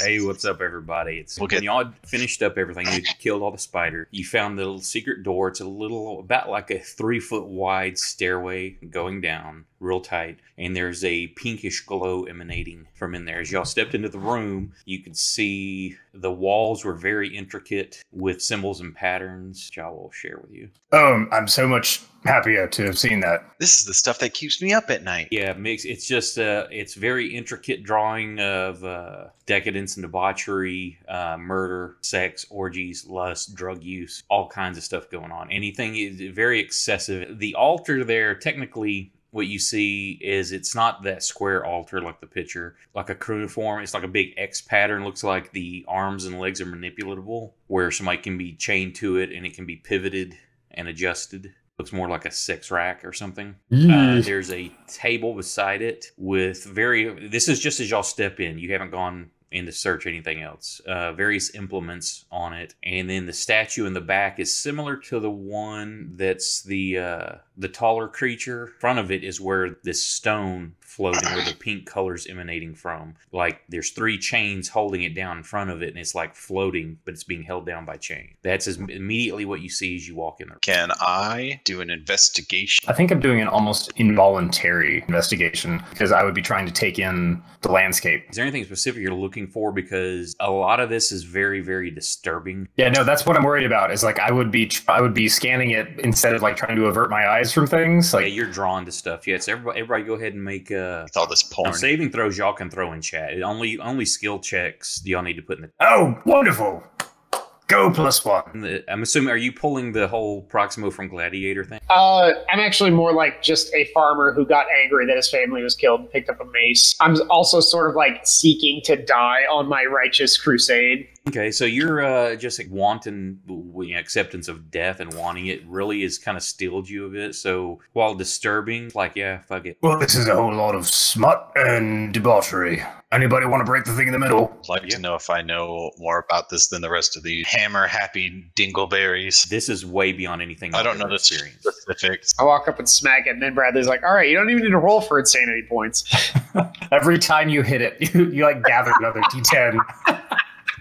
Hey, what's up, everybody? It's We'll when get- y'all finished up everything. You killed all the spider. You found the little secret door. It's a little, about like a three foot wide stairway going down, real tight. And there's a pinkish glow emanating from in there. As y'all stepped into the room, you could see the walls were very intricate with symbols and patterns. Which I will share with you. Um, I'm so much happier to have seen that. This is the stuff that keeps me up at night. Yeah, mix. It's just uh, it's very intricate drawing of uh, decadence and debauchery, uh, murder, sex, orgies, lust, drug use, all kinds of stuff going on. Anything is very excessive. The altar there, technically, what you see is it's not that square altar like the picture, like a cuneiform. It's like a big X pattern. Looks like the arms and legs are manipulatable, where somebody can be chained to it and it can be pivoted and adjusted. Looks more like a sex rack or something. Uh, there's a table beside it with very. This is just as y'all step in. You haven't gone in to search anything else. Uh, various implements on it, and then the statue in the back is similar to the one that's the uh, the taller creature. Front of it is where this stone floating, where the pink colors emanating from. Like there's three chains holding it down in front of it, and it's like floating, but it's being held down by chain. That's as immediately what you see as you walk in there. Can I do an investigation? I think I'm doing an almost involuntary investigation because I would be trying to take in the landscape. Is there anything specific you're looking for? Because a lot of this is very, very disturbing. Yeah, no, that's what I'm worried about. Is like I would be I would be scanning it instead of like trying to avert my eyes from things. yeah, Like you're drawn to stuff. Yes, everybody, everybody, go ahead and make uh, With all this porn. now, saving throws. Y'all can throw in chat. It only only skill checks do y'all need to put in the, oh, wonderful, go plus one. I'm assuming. Are you pulling the whole Proximo from Gladiator thing? Uh, I'm actually more like just a farmer who got angry that his family was killed and picked up a mace. I'm also sort of like seeking to die on my righteous crusade. Okay, so you're uh, just like wanting you know, acceptance of death and wanting it really has kind of stilled you a bit. So while disturbing, like yeah, fuck it. Well, this is a whole lot of smut and debauchery. Anybody want to break the thing in the middle? I'd like Yeah. to know if I know more about this than the rest of the hammer happy dingleberries. This is way beyond anything I I've don't know the experienced. specifics. I walk up and smack it, and then Bradley's like, "All right, you don't even need to roll for insanity points." Every time you hit it, you, you like gather another d10.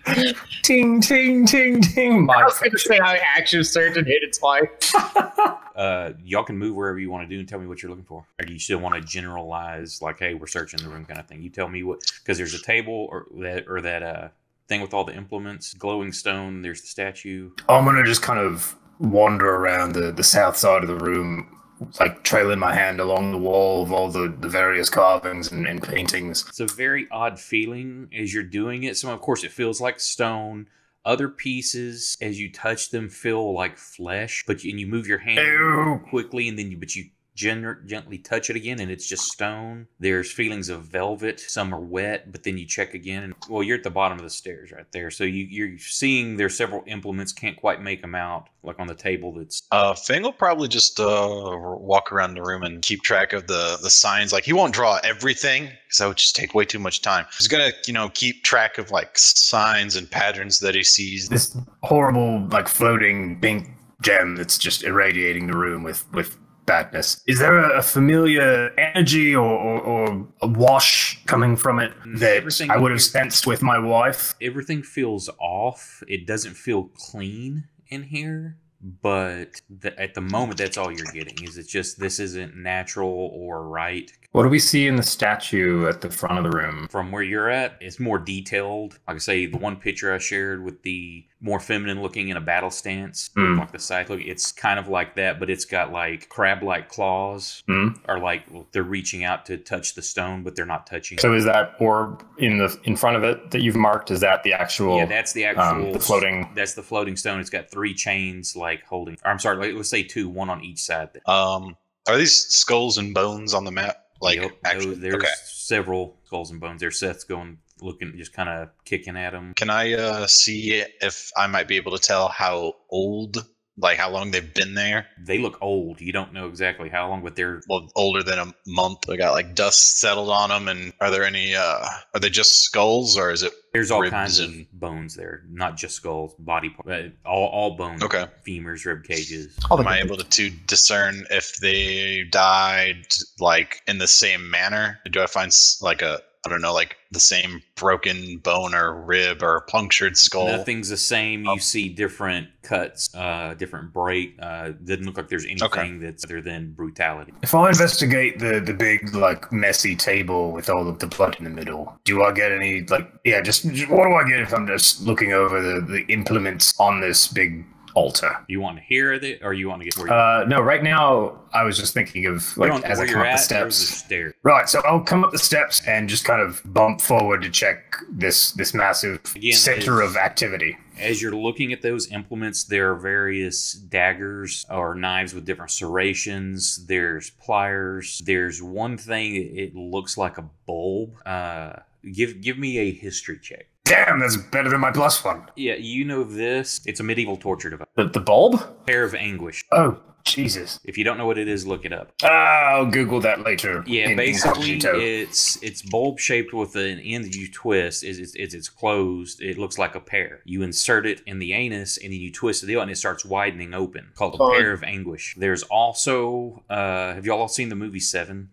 ting, ting, ting, ting. I My was going to say I action surge and hit its life. uh, y'all can move wherever you want to do and tell me what you're looking for. Or do you still want to generalize, like, hey, we're searching the room kind of thing? You tell me what, because there's a table or that or that uh thing with all the implements, glowing stone. There's the statue. I'm gonna just kind of wander around the, the south side of the room, like trailing my hand along the wall of all the, the various carvings and, and paintings. It's a very odd feeling as you're doing it. So of course it feels like stone. Other pieces, as you touch them, feel like flesh. But you, and you move your hand Ew. quickly, and then you but you gen- gently touch it again, and it's just stone. There's feelings of velvet. Some are wet, but then you check again, and well, you're at the bottom of the stairs right there. So you, you're seeing there's several implements. Can't quite make them out, like on the table. That's Uh, Fang will probably just uh, walk around the room and keep track of the, the signs. Like he won't draw everything because that would just take way too much time. He's gonna, you know, keep track of like signs and patterns that he sees. This horrible, like floating pink gem that's just irradiating the room with, with badness. Is there a, a familiar energy or, or, or a wash coming from it mm. that Everything I would have sensed with my wife? everything feels off. It doesn't feel clean in here, but the, at the moment, that's all you're getting. Is it's just this isn't natural or right. What do we see in the statue at the front of the room? From where you're at, it's more detailed. Like I say, the one picture I shared with the more feminine looking in a battle stance, Hmm. like the side look, it's kind of like that, but it's got like crab like claws, Hmm. or like they're reaching out to touch the stone, but they're not touching. So is that orb in the in front of it that you've marked? Is that the actual? yeah, that's the actual um, the floating- That's the floating stone. It's got three chains, like holding. Or I'm sorry, like, let's say two, one on each side. Um, are these skulls and bones on the map? Like Yep, actually, those- there's okay. several skulls and bones. There's Seth's going, looking, just kind of kicking at them. Can I uh, see if I might be able to tell how old, like how long they've been there? They look old. You don't know exactly how long, but they're Well, older than a month. They got like dust settled on them. And are there any? uh Are they just skulls, or is it? there's all Ribs kinds and- of bones there, not just skulls, body parts, all all bones. Okay. femurs, rib cages. All Am I able to, to discern if they died like in the same manner? Do I find like a I don't know, like the same broken bone or rib or punctured skull. Nothing's the same. Oh. You see different cuts, uh, different break. Uh, doesn't look like there's anything that's other than brutality. If I investigate the the big like messy table with all of the blood in the middle, do I get any like yeah? Just, just what do I get if I'm just looking over the the implements on this big altar? You want to hear it, or you want to get where you Uh, no, right now I was just thinking of like as I come up the steps. Right, so I'll come up the steps and just kind of bump forward to check this this massive Again, center of activity. As you're looking at those implements, there are various daggers or knives with different serrations. There's pliers. There's one thing. It looks like a bulb. Uh, give give me a history check. Damn, that's better than my plus one. Yeah, you know this. It's a medieval torture device. The, the bulb? Pear of anguish. Oh, Jesus. If you don't know what it is, look it up. I'll Google that later. Yeah, in basically, incognito. it's it's bulb shaped with an end that you twist. Is it's, it's it's closed. It looks like a pear. You insert it in the anus, and then you twist the deal, and it starts widening open. Called a pear of anguish. There's also, uh, have y'all all seen the movie Seven?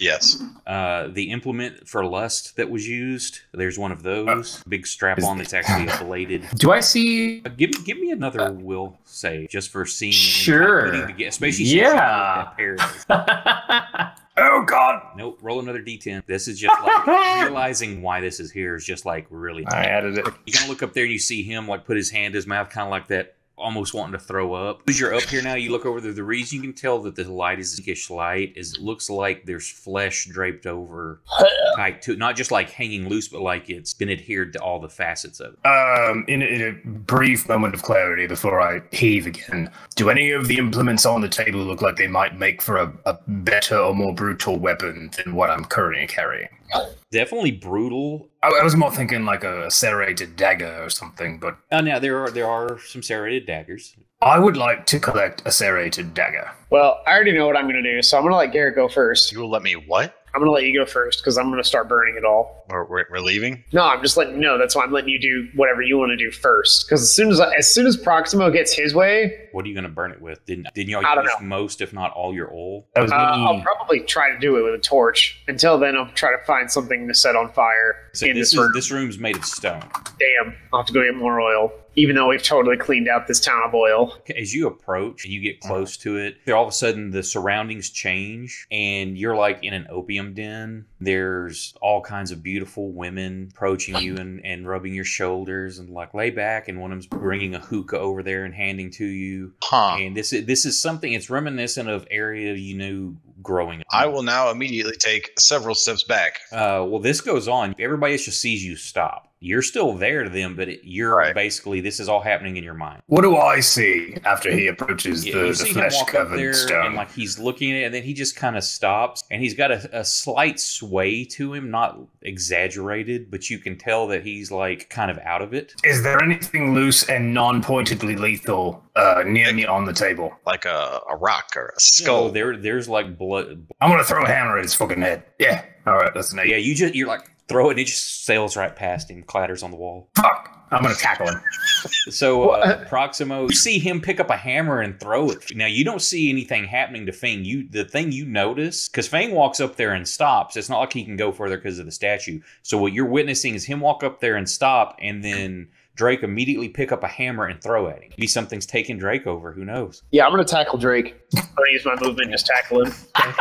Yes. Uh, the implement for lust that was used. There's one of those. Big strap on that's actually a bladed. Do I see? Uh, give me give me another will save just for seeing. and Sure. putting together- especially since you know what Yeah. that pear oh God! Nope. Roll another d10. This is just like realizing why this is here is just like really. I added it. You kind of look up there and you see him like put his hand to his mouth, kind of like that, almost wanting to throw up. As you're up here now, you look over there. The reason you can tell that the light is a pinkish light is it looks like there's flesh draped over, tight to. Not just like hanging loose, but like it's been adhered to all the facets of it. Um, in, a- in a brief moment of clarity before I heave again, do any of the implements on the table look like they might make for a, a better or more brutal weapon than what I'm currently carrying? Definitely brutal. I, I was more thinking like a serrated dagger or something, but Uh, now there are there are some serrated daggers. I would like to collect a serrated dagger. Well, I already know what I'm going to do, so I'm going to let Garrett go first. You will let me what? I'm going to let you go first because I'm going to start burning it all. We're, we're, we're leaving? No, I'm just letting you know. That's why I'm letting you do whatever you want to do first. Because as soon as as soon as Proximo gets his way, What are you going to burn it with? Didn't didn't y'all I don't use know. most, if not all, your oil? That was uh. I'll probably try to do it with a torch. Until then, I'll try to find something to set on fire So in this this, is this room's made of stone. Damn, I'll have to go get more oil. Even though we've totally cleaned out this town of oil. as you approach and you get close to it, all of a sudden the surroundings change and you're like in an opium den. There's all kinds of beautiful women approaching you and, and rubbing your shoulders and like lay back and one of them's bringing a hookah over there and handing to you. Huh. And this is this is something it's reminiscent of area you knew growing up. I will now immediately take several steps back. Uh, well, this goes on. Everybody just sees you stop. You're still there to them, but it, you're Right. basically this is all happening in your mind. What do I see after he approaches Yeah, the, the flesh covered stone? and like he's looking at it, and then he just kind of stops, and he's got a, a slight sway to him, not exaggerated, but you can tell that he's like kind of out of it. Is there anything loose and non-pointedly lethal uh, near me on the table? Like a, a rock or a So skull. there, there's like blood. I'm gonna throw a hammer at his fucking head. Yeah. All right, that's an eight. Yeah, you just you're like throw it, and it just sails right past him, clatters on the wall. Fuck. I'm gonna tackle him. So uh, Proximo, you see him pick up a hammer and throw it. Now you don't see anything happening to Fang. You the thing you notice because Fang walks up there and stops. It's not like he can go further because of the statue. So what you're witnessing is him walk up there and stop, and then Drake immediately pick up a hammer and throw at him. Maybe something's taking Drake over. Who knows? Yeah, I'm going to tackle Drake. I'm going to use my movement and just tackle him.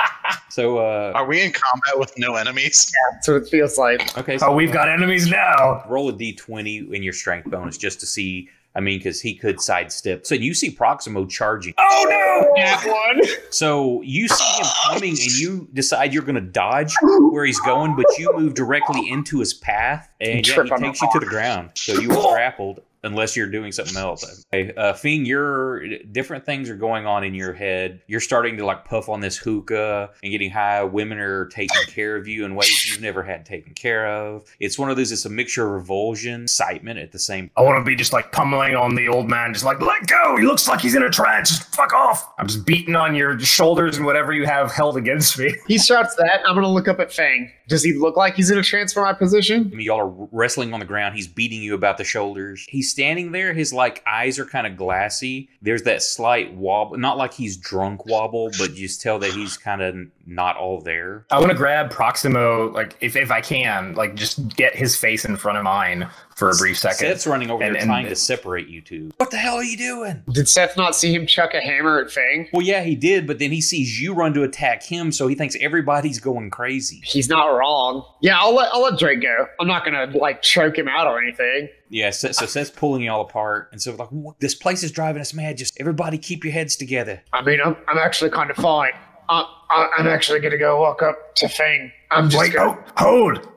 So uh, Are we in combat with no enemies? Yeah, That's what it feels like. okay, so Oh, we've got enemies now. roll a d20 in your strength bonus just to see. I mean, because he could sidestep. So you see Proximo charging. Oh no! Oh, that one. So you see him oh, coming and you decide you're going to dodge oh, where he's going, but you move directly into his path and yeah, he takes you to the ground. So you are grappled unless you're doing something else. Okay. Uh, Fiend, you're different things are going on in your head. You're starting to like puff on this hookah and getting high. Women are taking care of you in ways you've never had taken care of. It's one of those. It's a mixture of revulsion, excitement at the same. I want to be just like pummeling on the old man, just like let go. He looks like he's in a trance. Just fuck off. I'm just beating on your shoulders and whatever you have held against me. He shouts that. I'm going to look up at Fang. Does he look like he's in a transfer my position? I mean, y'all are wrestling on the ground. He's beating you about the shoulders. He's standing there. His like eyes are kind of glassy. There's that slight wobble, not like he's drunk wobble, but you just tell that he's kind of not all there. I want to grab Proximo, like if, if I can, like just get his face in front of mine for a brief second. Seth's running over And- there and trying the- to separate you two. What the hell are you doing? Did Seth not see him chuck a hammer at Fang? Well, yeah, he did, but then he sees you run to attack him, so he thinks everybody's going crazy. He's not wrong. Yeah, I'll let I'll let Drake go. I'm not gonna like choke him out or anything. Yeah, so, so Seth's pulling you all apart, and so like, this place is driving us mad. Just everybody keep your heads together. I mean, I'm I'm actually kind of fine. Uh, I, I'm actually gonna go walk up to Fang. I'm just Wait, gonna. oh, hold!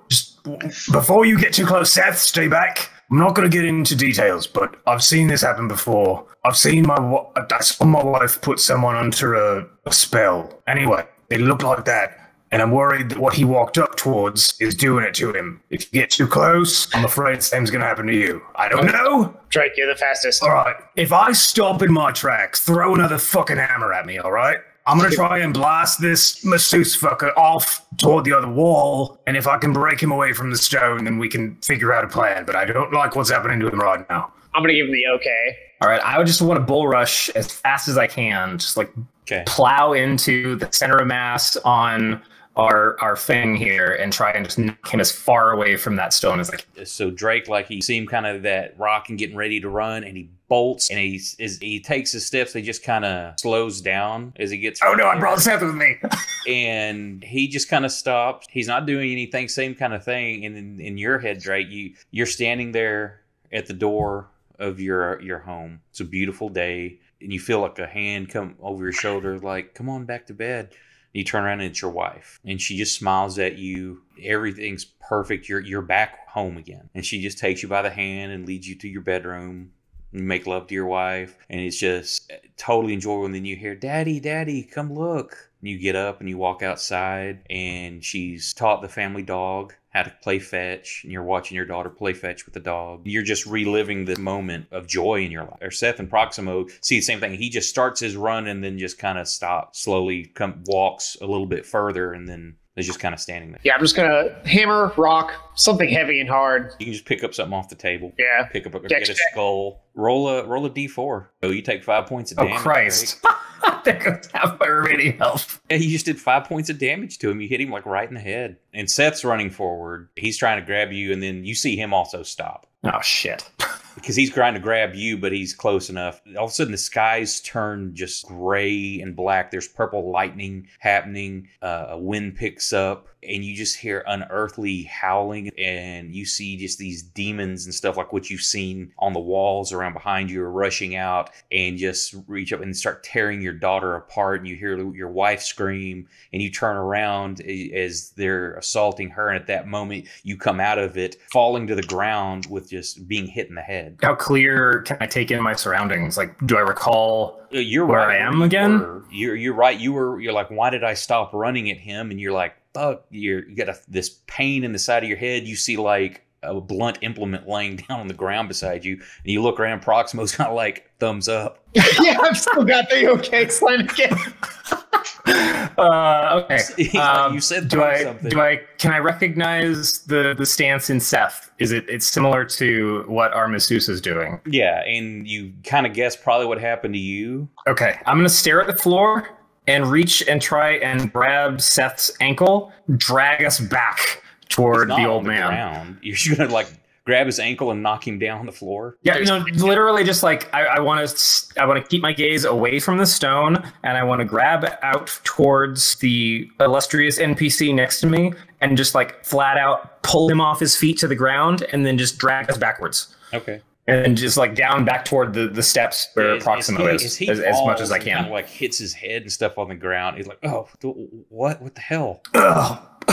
Before you get too close, Seth, stay back. I'm not going to get into details, but I've seen this happen before. I've seen my I saw my wife put someone under a, a spell. Anyway, it looked like that, and I'm worried that what he walked up towards is doing it to him. If you get too close, I'm afraid the same's going to happen to you. I don't know. Drake, you're the fastest. All right, if I stop in my tracks, throw another fucking hammer at me. All right. I'm gonna try and blast this masseuse fucker off toward the other wall, and if I can break him away from the stone, then we can figure out a plan. But I don't like what's happening to him right now. I'm gonna give him the okay. All right, I would just want to bull rush as fast as I can, just like Okay. plow into the center of mass on our our thing here, and try and just knock him as far away from that stone as I can. So Drake, like he seemed kind of that rock and getting ready to run, and he bolts, and he is he takes his steps. He just kind of slows down as he gets. Oh no, I brought Seth with me. and he just kind of stops. He's not doing anything, same kind of thing. And in, in your head, Drake, you you're standing there at the door of your your home. It's a beautiful day, and you feel like a hand come over your shoulder, like, "Come on back to bed." You turn around and it's your wife, and she just smiles at you. Everything's perfect. You're you're back home again, and she just takes you by the hand and leads you to your bedroom. Make love to your wife, and it's just totally enjoyable. And then you hear, "Daddy, Daddy, come look." You get up and you walk outside, and she's taught the family dog how to play fetch, and you're watching your daughter play fetch with the dog. You're just reliving the moment of joy in your life. Or Seth and Proximo see the same thing. He just starts his run and then just kind of stops, slowly come walks a little bit further, and then is just kind of standing there. Yeah, I'm just gonna hammer, rock, something heavy and hard. You can just pick up something off the table. Yeah. Pick up a, Dex get a skull. Roll a roll a d4. So you take five points of oh, damage. Oh. Christ! Drake. there goes half my remaining health. Yeah, you just did five points of damage to him. You hit him like right in the head. And Seth's running forward. He's trying to grab you, and then you see him also stop Oh shit! because he's trying to grab you, but he's close enough. All of a sudden, the skies turn just gray and black. There's purple lightning happening. Uh, a wind picks up, and you just hear unearthly howling. And you see just these demons and stuff like what you've seen on the walls around behind you are rushing out and just reach up and start tearing your daughter apart. And you hear your wife scream, and you turn around as they're assaulting her. And at that moment, you come out of it, falling to the ground with just being hit in the head. How clear can I take in my surroundings? Like, do I recall? Uh, You're Where right. I am again? You're you're right. You were you're like, why did I stop running at him? And you're like, fuck. You're you got a, this pain in the side of your head. You see like a blunt implement laying down on the ground beside you, and you look around. Proximo's kind of like thumbs up. yeah, I've still got the okay slam again. Uh, okay. Um, you said do I something. do I can I recognize the the stance in Seth? Is it it's similar to what our masseuse is doing? yeah, and you kind of guess probably what happened to you. Okay, I'm gonna stare at the floor and reach and try and grab Seth's ankle, drag us back toward the old man. ground. You're gonna like grab his ankle and knock him down on the floor. Yeah, you know, literally just like I, I want to, I want to keep my gaze away from the stone, and I want to grab out towards the illustrious NPC next to me, and just like flat out pull him off his feet to the ground, and then just drag us backwards, Okay. And just like down back toward the the steps where As- Proximo as is, he- as, as much as I falls, he kinda, can. like hits his head and stuff on the ground. He's like, "Oh, what? What the hell?" Ugh.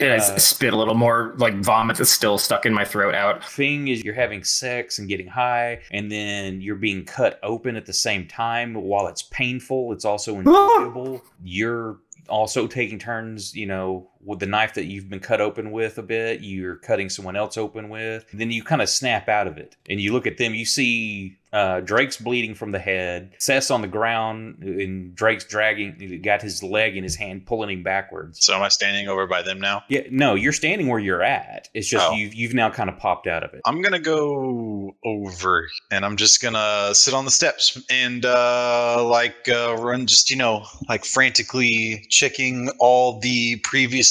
and I Uh, spit a little more like vomit that's still stuck in my throat out. Thing is, you're having sex and getting high, and then you're being cut open at the same time. While it's painful, it's also enjoyable. you're also taking turns, you know, with the knife that you've been cut open with a bit. You're cutting someone else open with. Then you kind of snap out of it, and you look at them. You see uh, Drake's bleeding from the head. Seth's on the ground, and Drake's dragging, got his leg in his hand, pulling him backwards. So am I standing over by them now? Yeah, no, you're standing where you're at. It's just Oh. you've you've now kind of popped out of it. I'm gonna go over and I'm just gonna sit on the steps and uh, like uh, run, just you know, like frantically checking all the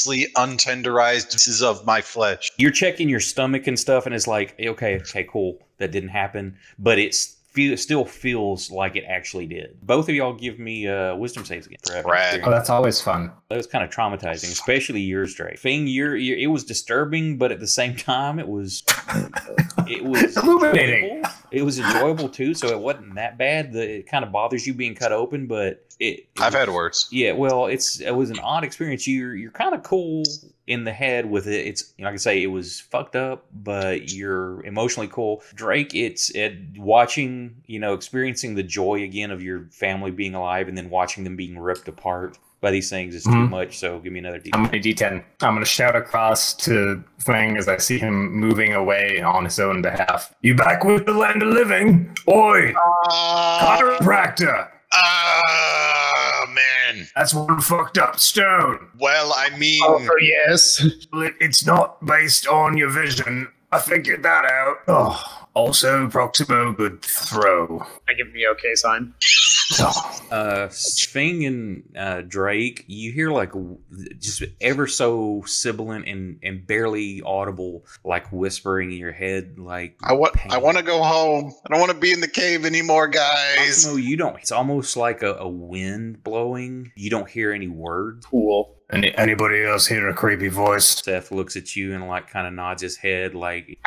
previously untenderized pieces of my flesh. You're checking your stomach and stuff, and it's like, okay, okay, cool, that didn't happen, but it's. Feel, it still feels like it actually did. Both of y'all give me uh, wisdom saves again. for having Oh, that's always fun. That was kind of traumatizing, especially yours, Drake. Thing, you're, you're, it was disturbing, but at the same time, it was it was Illuminating. enjoyable. It was enjoyable too, so it wasn't that bad. The, it kind of bothers you being cut open, but it. it I've had worse. yeah, well, it's it was an odd experience. You're you're kind of cool in the head with it. It's you know, like I say, it was fucked up, but you're emotionally cool. Drake, it's it watching you know experiencing the joy again of your family being alive, and then watching them being ripped apart by these things is too Mhm. much. So give me another D. I'm gonna D10. I'm gonna shout across to Thing as I see him moving away on his own behalf. You back with the land of living? Oi, Ah, chiropractor! ah, man. That's one fucked up stone. Well, I mean, Oh, yes. It's not based on your vision. I figured that out. Oh, also Proximo good throw. I give him the okay sign. Oh, Uh, Fing and uh, Drake, you hear like just ever so sibilant and, and barely audible, like whispering in your head, like I want, pain. I want to go home. I don't want to be in the cave anymore, guys. No, you don't. It's almost like a, a wind blowing. You don't hear any words. Cool. Any, anybody else hear a creepy voice? Seth looks at you and like kind of nods his head, like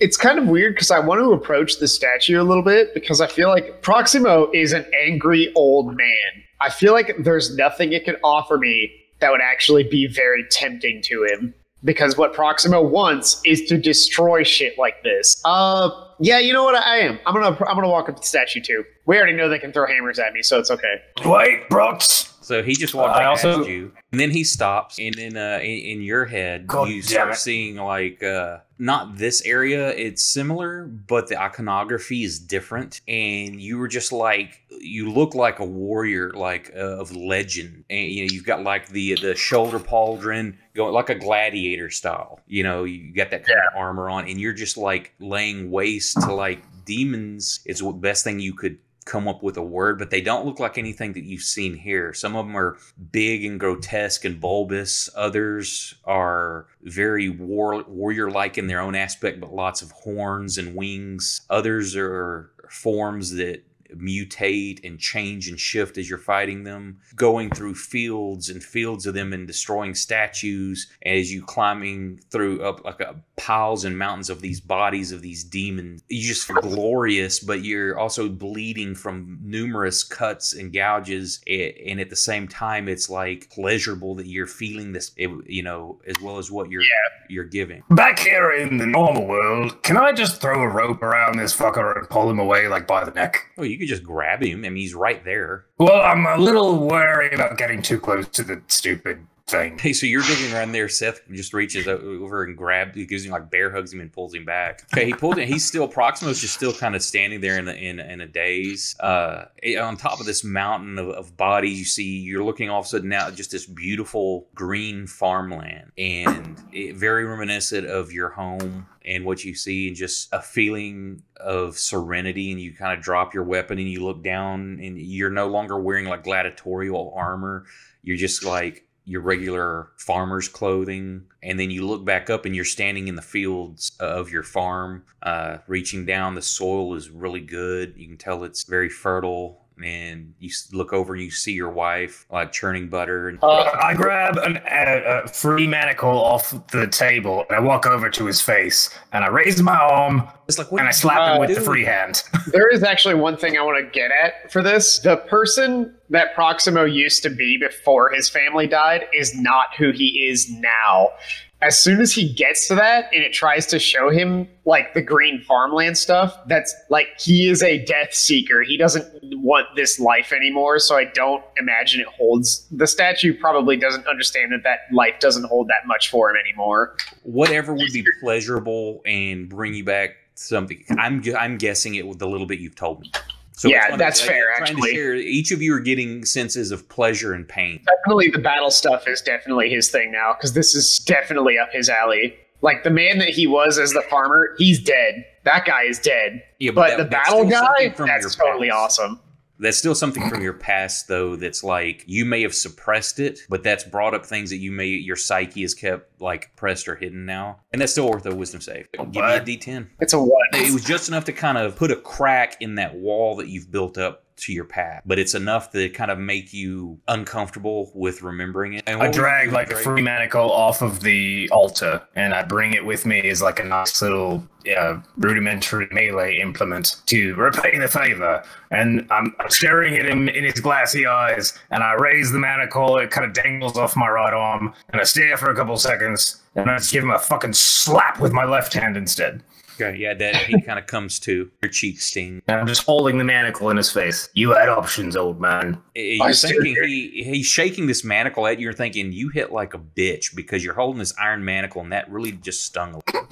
It's kind of weird because I want to approach the statue a little bit because I feel like Proximo is an angry old man. I feel like there's nothing it could offer me that would actually be very tempting to him. Because what Proximo wants is to destroy shit like this. Uh, yeah, you know what? I am. I'm gonna. I'm gonna walk up to the statue too. We already know they can throw hammers at me, so it's okay. Wait, Brox! So. He just walked I right also- past you, and then he stops, and then uh, in, in your head, God you start it. seeing like uh, not this area. It's similar, but the iconography is different, and you were just like you look like a warrior, like uh, of legend, and you know you've got like the the shoulder pauldron going like a gladiator style. You know, you got that kind of armor on, and you're just like laying waste to like demons. Is the best thing you could come up with a word, but they don't look like anything that you've seen here. Some of them are big and grotesque and bulbous. Others are very war warrior like in their own aspect, but lots of horns and wings. Others are forms that mutate and change and shift as you're fighting them, going through fields and fields of them and destroying statues as you climbing through up like a piles and mountains of these bodies of these demons. You just glorious, but you're also bleeding from numerous cuts and gouges, and at the same time, it's like pleasurable that you're feeling this, you know, as well as what you're you're giving. Back here in the normal world, can I just throw a rope around this fucker and pull him away like by the neck? Oh, you could just grab him. I mean, he's right there. Well, I'm a little worried about getting too close to the stupid thing. Hey, so you're digging around there. Seth just reaches over and grabs, he gives him like bear hugs him and pulls him back. Okay, he pulled it. He's still Proximo's just still kind of standing there in a, in, in a daze. Uh, eh, on top of this mountain of, of bodies, you see you're looking all of a sudden now just this beautiful green farmland, and it, very reminiscent of your home and what you see, and just a feeling of serenity. And you kind of drop your weapon and you look down, and you're no longer wearing like gladiatorial armor. You're just like your regular farmer's clothing and then you look back up and you're standing in the fields of your farm uh, reaching down the soil is really good. You can tell it's very fertile and you look over and you see your wife like churning butter and Uh, I grab an, a, a free manacle off the table and I walk over to his face and I raise my arm it's like and I are you slap him with the free hand. There is actually one thing I want to get at for this. The person that Proximo used to be before his family died is not who he is now. As soon as he gets to that and it tries to show him like the green farmland stuff, that's like he is a death seeker. He doesn't want this life anymore. So I don't imagine it holds. The statue probably doesn't understand that that life doesn't hold that much for him anymore. Whatever would be pleasurable and bring you back something. I'm I'm guessing it with the little bit you've told me. So Yeah, that's I'm fair, actually. share- each of you are getting senses of pleasure and pain. Definitely the battle stuff is definitely his thing now because this is definitely up his alley. Like the man that he was as the farmer, he's dead. That guy is dead. Yeah, But that- the battle guy, that's totally past. awesome. That's still something from your past, though. That's like you may have suppressed it, but that's brought up things that you may your psyche has kept like pressed or hidden now, and that's still worth a wisdom save. Oh, Give me a What? D10. It's a one. It was just enough to kind of put a crack in that wall that you've built up to your path, but it's enough to kind of make you uncomfortable with remembering it. I drag like a free manacle off of the altar and I bring it with me as like a nice little rudimentary melee implement to repay the favor. And I'm staring at him in his glassy eyes and I raise the manacle. It kind of dangles off my right arm and I stare for a couple seconds and I just give him a fucking slap with my left hand instead. Okay, yeah, that he kind of comes to your cheek sting. I'm just holding the manacle in his face. You had options, old man. You're I thinking he he's shaking this manacle at you. You're thinking you hit like a bitch because you're holding this iron manacle, and that really just stung. a little.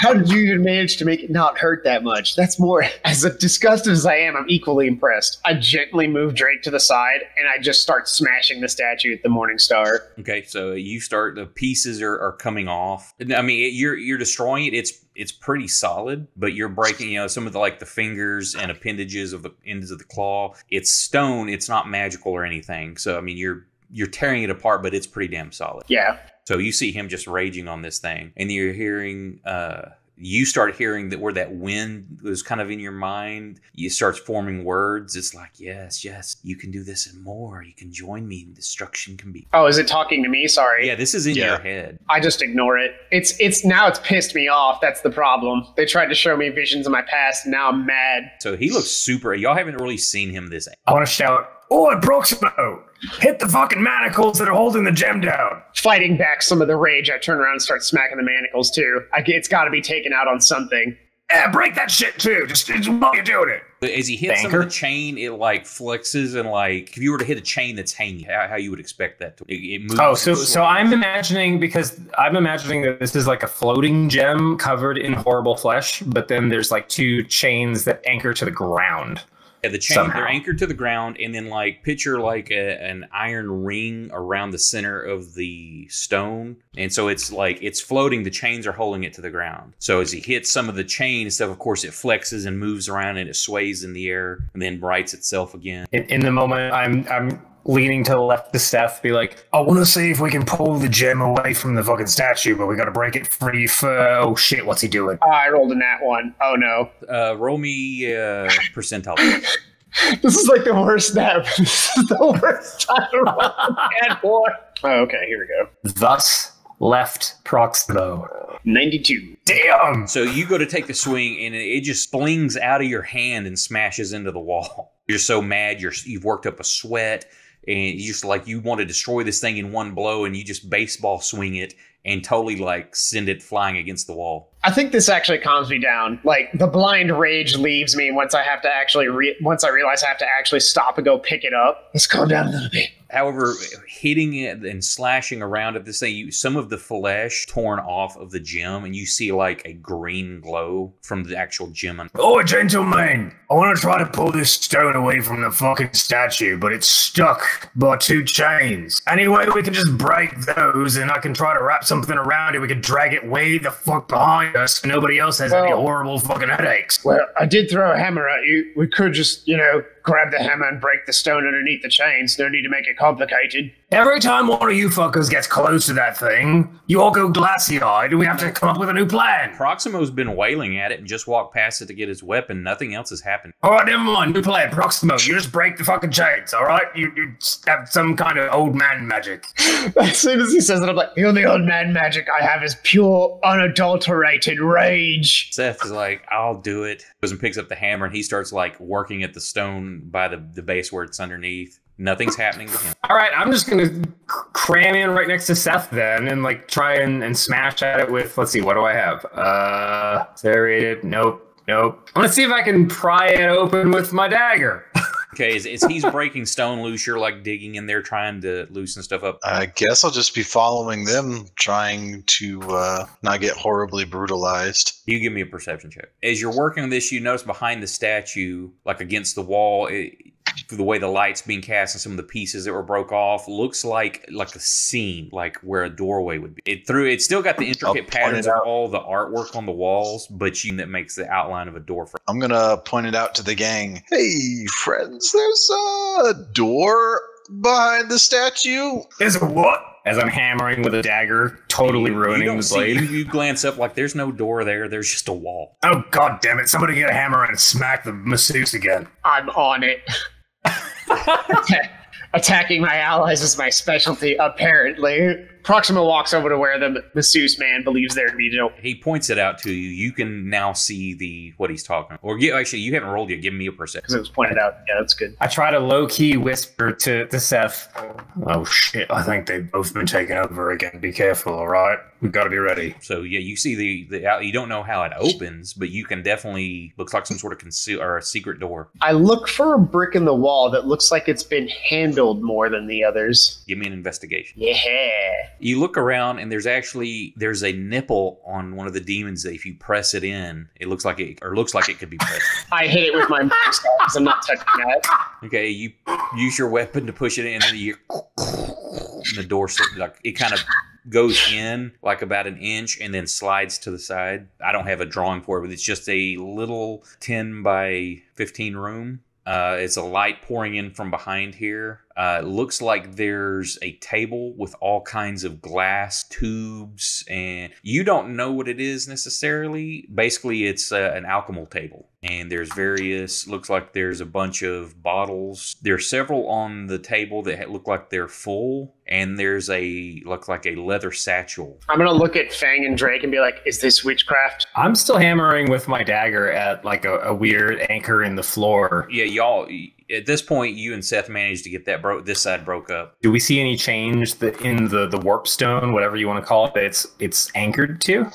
How did you even manage to make it not hurt that much? That's more, as disgusted as I am, I'm equally impressed. I gently move Drake to the side and I just start smashing the statue at the Morning Star. Okay, so you start the pieces are, are coming off. I mean, it, you're you're destroying it. It's it's pretty solid, but you're breaking. You know, some of the like the fingers and appendages of the ends of the claw. It's stone. It's not magical or anything. So I mean, you're you're tearing it apart, but it's pretty damn solid. Yeah. So you see him just raging on this thing, and you're hearing. uh you start hearing that where that wind was kind of in your mind, you starts forming words. It's like, yes, yes, you can do this and more. You can join me. and Destruction can be. Oh, is it talking to me? Sorry. Yeah, this is in Yeah. your head. I just ignore it. It's it's now it's pissed me off. That's the problem. They tried to show me visions of my past, and now I'm mad. So he looks super. Y'all haven't really seen him this. I want to shout, Oh, Oi, Proximo! Hit the fucking manacles that are holding the gem down! Fighting back some of the rage, I turn around and start smacking the manacles too. I, it's got to be taken out on something. Yeah, break that shit too. Just, just while you're doing it. But as he hits some of the chain, it like flexes and like if you were to hit a chain that's hanging, how, how you would expect that to it, it moves. Oh, so so I'm imagining because I'm imagining that this is like a floating gem covered in horrible flesh, but then there's like two chains that anchor to the ground. Yeah, the chain somehow. they're anchored to the ground, and then like picture like a, an iron ring around the center of the stone, and so it's like it's floating. The chains are holding it to the ground. So as he hits some of the chain and stuff, of course, it flexes and moves around and it sways in the air, and then rights itself again. In, in the moment, I'm I'm leaning to the left to Steph, be like, I want to see if we can pull the gem away from the fucking statue, but we got to break it free for. Oh shit, what's he doing? Ah, I rolled a nat one. Oh no. Uh, roll me uh, percentile. This is like the worst nap. This is the worst time to roll a bad boy. Oh, okay, here we go. Thus left Proximo. 92. Damn. So you go to take the swing, and it it just flings out of your hand and smashes into the wall. You're so mad. You're you've worked up a sweat, and you just like you want to destroy this thing in one blow, and you just baseball swing it and totally like send it flying against the wall. I think this actually calms me down. Like the blind rage leaves me once I have to actually re- once I realize I have to actually stop and go pick it up. Let's calm down a little bit. However, hitting it and slashing around at this thing, you, some of the flesh torn off of the gem, and you see like a green glow from the actual gem. Oh, gentlemen, I want to try to pull this stone away from the fucking statue, but it's stuck by two chains. Anyway, we can just break those, and I can try to wrap something around it. We can drag it way the fuck behind us, so nobody else has any horrible fucking headaches. Well, I did throw a hammer at you. We could just, you know, grab the hammer and break the stone underneath the chains. No need to make it complicated. Every time one of you fuckers gets close to that thing, you all go glassy-eyed, and we have to come up with a new plan. Proximo's been wailing at it and just walked past it to get his weapon. Nothing else has happened. All right, never mind. New plan, Proximo. You just break the fucking chains, all right? You, you have some kind of old man magic. As soon as he says that, I'm like, the only old man magic I have is pure, unadulterated rage. Seth is like, I'll do it. Goes and picks up the hammer and he starts like working at the stone by the, the base where it's underneath. Nothing's happening to him. All right, I'm just gonna cram in right next to Seth then, and like try and, and smash at it with. Let's see, what do I have? Uh, serrated. Nope. Nope. I'm gonna see if I can pry it open with my dagger. Okay, as, as he's breaking stone loose, you're like digging in there trying to loosen stuff up. I guess I'll just be following them, trying to uh, not get horribly brutalized. You give me a perception check. As you're working on this, you notice behind the statue, like against the wall, it, the way the light's being cast and some of the pieces that were broke off looks like like a seam, like where a doorway would be. It through it's still got the intricate point patterns it of all the artwork on the walls, but you that makes the outline of a door frame. I'm gonna point it out to the gang. Hey, friends, there's a door behind the statue. Is it what? As I'm hammering with a dagger, totally You- you ruining don't the see- blade. you, you glance up like there's no door there. There's just a wall. Oh god damn it! Somebody get a hammer and smack the masseuse again. I'm on it. Attacking my allies is my specialty, apparently. Proximo walks over to where the masseuse man believes there to be no. He points it out to you. You can now see the what he's talking. Or yeah, actually, you haven't rolled yet. Give me a percent Because it was pointed out. Yeah, that's good. I try to low key whisper to, to Seth. Oh shit! I think they've both been taken over again. Be careful, all right? We've got to be ready. So yeah, you see the the. You don't know how it opens, but you can definitely looks like some sort of conceal or a secret door. I look for a brick in the wall that looks like it's been handled more than the others. Give me an investigation. Yeah. You look around and there's actually there's a nipple on one of the demons that if you press it in, it looks like it or looks like it could be pressed. I hit it with my because I'm not touching that. Okay, you use your weapon to push it in, and then you and the door sl- like it kind of goes in like about an inch and then slides to the side. I don't have a drawing for it, but it's just a little ten by fifteen room. Uh, it's a light pouring in from behind here. Uh, it looks like there's a table with all kinds of glass tubes, and you don't know what it is necessarily. Basically, it's uh, an alchemical table, and there's various. Looks like there's a bunch of bottles. There's several on the table that look like they're full, and there's a look like a leather satchel. I'm gonna look at Fang and Drake and be like, "Is this witchcraft?" I'm still hammering with my dagger at like a, a weird anchor in the floor. Yeah, y'all. At this point, you and Seth managed to get that broke. This side broke up. Do we see any change that in the the warpstone, whatever you want to call it, that it's it's anchored to?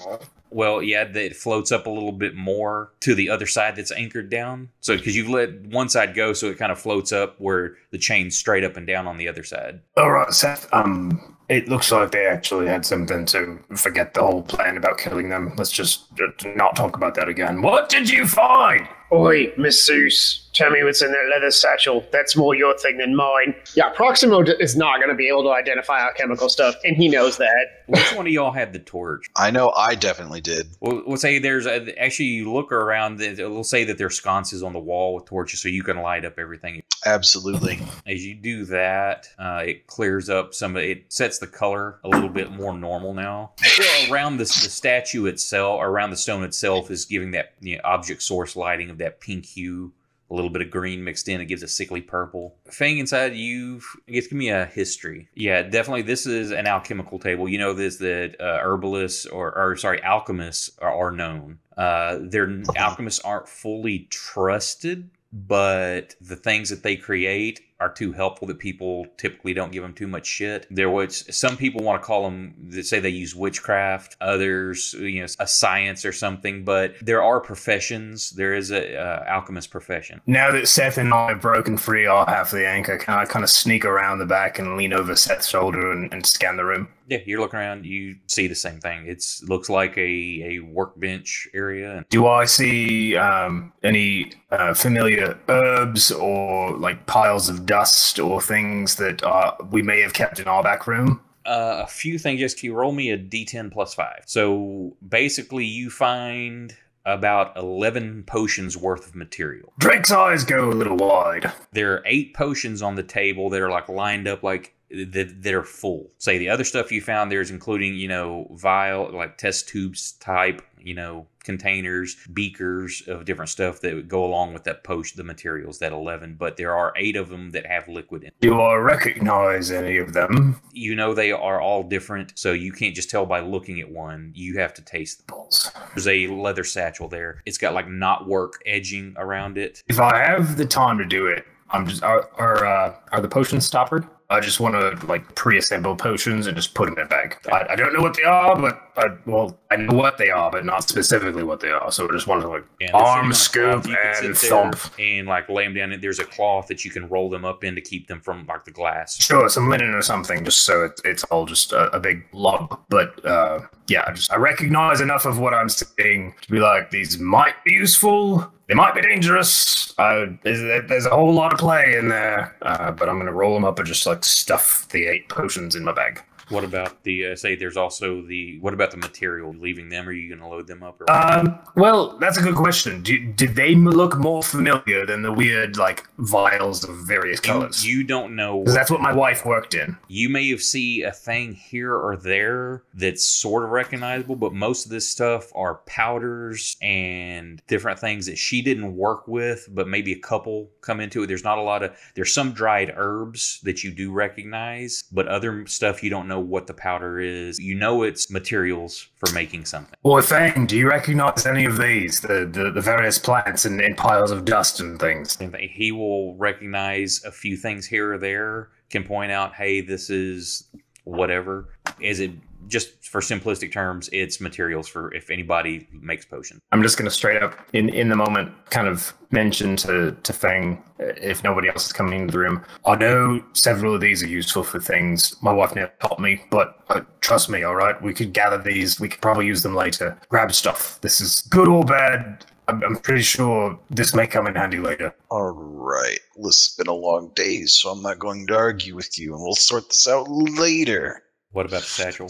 Well, yeah, that it floats up a little bit more to the other side that's anchored down. So, because you've let one side go, so it kind of floats up where the chain's straight up and down on the other side. All right, Seth. Um, it looks like they actually had something to forget the whole plan about killing them. Let's just uh, not talk about that again. What did you find? Oi, masseuse, tell me what's in that leather satchel. That's more your thing than mine. Yeah, Proximo d- is not going to be able to identify alchemical stuff, and he knows that. Which one of y'all had the torch? I know I definitely did. We'll, we'll say there's a, actually you look around. We'll say that there's sconces on the wall with torches, so you can light up everything. Absolutely. As you do that, uh, it clears up some. of It sets the color a little bit more normal now. Still around the, the statue itself, around the stone itself, is giving that you know, object source lighting of that pink hue. A little bit of green mixed in, it gives a sickly purple. Fang inside you, I guess, give me a history. Yeah, definitely. This is an alchemical table. You know this that uh, herbalists or, or sorry, alchemists are, are known. Uh, their alchemists aren't fully trusted but the things that they create are too helpful that people typically don't give them too much shit. There was some people want to call them that say they use witchcraft, others you know a science or something. But there are professions. There is a uh, alchemist profession. Now that Seth and I have broken free half of the anchor, can I kind of sneak around the back and lean over Seth's shoulder and, and scan the room? Yeah, you're looking around. You see the same thing. It's looks like a a workbench area. Do I see um, any uh, familiar herbs or like piles of dust or things that uh, we may have kept in our back room? uh, a few things. Just you roll me a d10 plus five? So basically, you find about 11 potions worth of material. Drake's eyes go a little wide. there are eight potions on the table that are like lined up like that, that are full. Say the other stuff you found there's including, you know, vial like test tubes type, you know, containers, beakers of different stuff that would go along with that post, the materials, that 11. But there are eight of them that have liquid in. Do I recognize any of them? You know, they are all different, so you can't just tell by looking at one. You have to taste them. Balls. There's a leather satchel there. It's got like knot work edging around it. If I have the time to do it, I'm just are are uh, are the potions stoppered? I just want to like pre-assemble potions and just put them in a bag. I, I don't know what they are, but I, well, I know what they are, but not specifically what they are. So I just want to like Yeah, arm, sitting on a cloth. scoop, and thump. and like lay them down. And there's a cloth that you can roll them up in to keep them from like the glass. Sure, some linen or something, just so it, it's all just a, a big lump. But uh, yeah, I just I recognize enough of what I'm seeing to be like these might be useful. They might be dangerous. Uh, there's, there's a whole lot of play in there, uh, but I'm gonna roll them up and just like stuff the eight potions in my bag. What about the uh, say? There's also the what about the material? Leaving them? Are you going to load them up? Or Um, well, that's a good question. Do, did they look more familiar than the weird like vials of various colors? you, you don't know. That's what my wife worked in. You may have see a thing here or there that's sort of recognizable, but most of this stuff are powders and different things that she didn't work with, but maybe a couple come into it. There's not a lot of there's some dried herbs that you do recognize, but other stuff you don't know what the powder is. You know it's materials for making something. Or Fang, do you recognize any of these? The the, the various plants and, and piles of dust and things. And he will recognize a few things here or there, can point out, hey, this is whatever. Is it just for simplistic terms, it's materials for if anybody makes potions. I'm just gonna straight up in, in the moment kind of mention to, to Fang uh, if nobody else is coming into the room. I know several of these are useful for things. My wife never taught me, but uh, trust me, all right. We could gather these. We could probably use them later. Grab stuff. This is good or bad. I'm, I'm pretty sure this may come in handy later. All right. Listen, it's been a long day, so I'm not going to argue with you, and we'll sort this out later. What about satchel?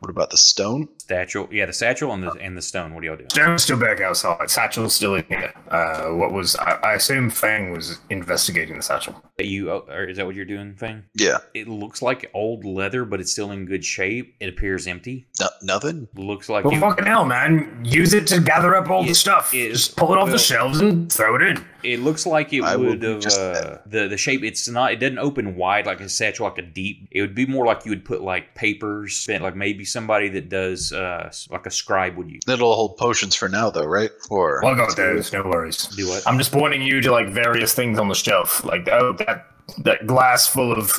What about the stone? Satchel, yeah, the satchel and the and the stone. What do y'all do? Stone's still back outside. Satchel's still in here. Uh, what was I, I assume Fang was investigating the satchel. You, oh, or is that what you're doing, Fang? Yeah. It looks like old leather, but it's still in good shape. It appears empty. No, nothing? Looks like Well, you, fucking hell, man! Use it to gather up all It the stuff. is- Just pull it off well- the shelves and throw it in. It looks like it I would have uh, the the shape. It's not. It doesn't open wide like a satchel, like a deep. It would be more like you would put like papers, like maybe somebody that does uh like a scribe would use. It'll hold potions for now, though, right? Or Well, I got those. No worries. Do what? I'm just pointing you to like various things on the shelf, like oh that that glass full of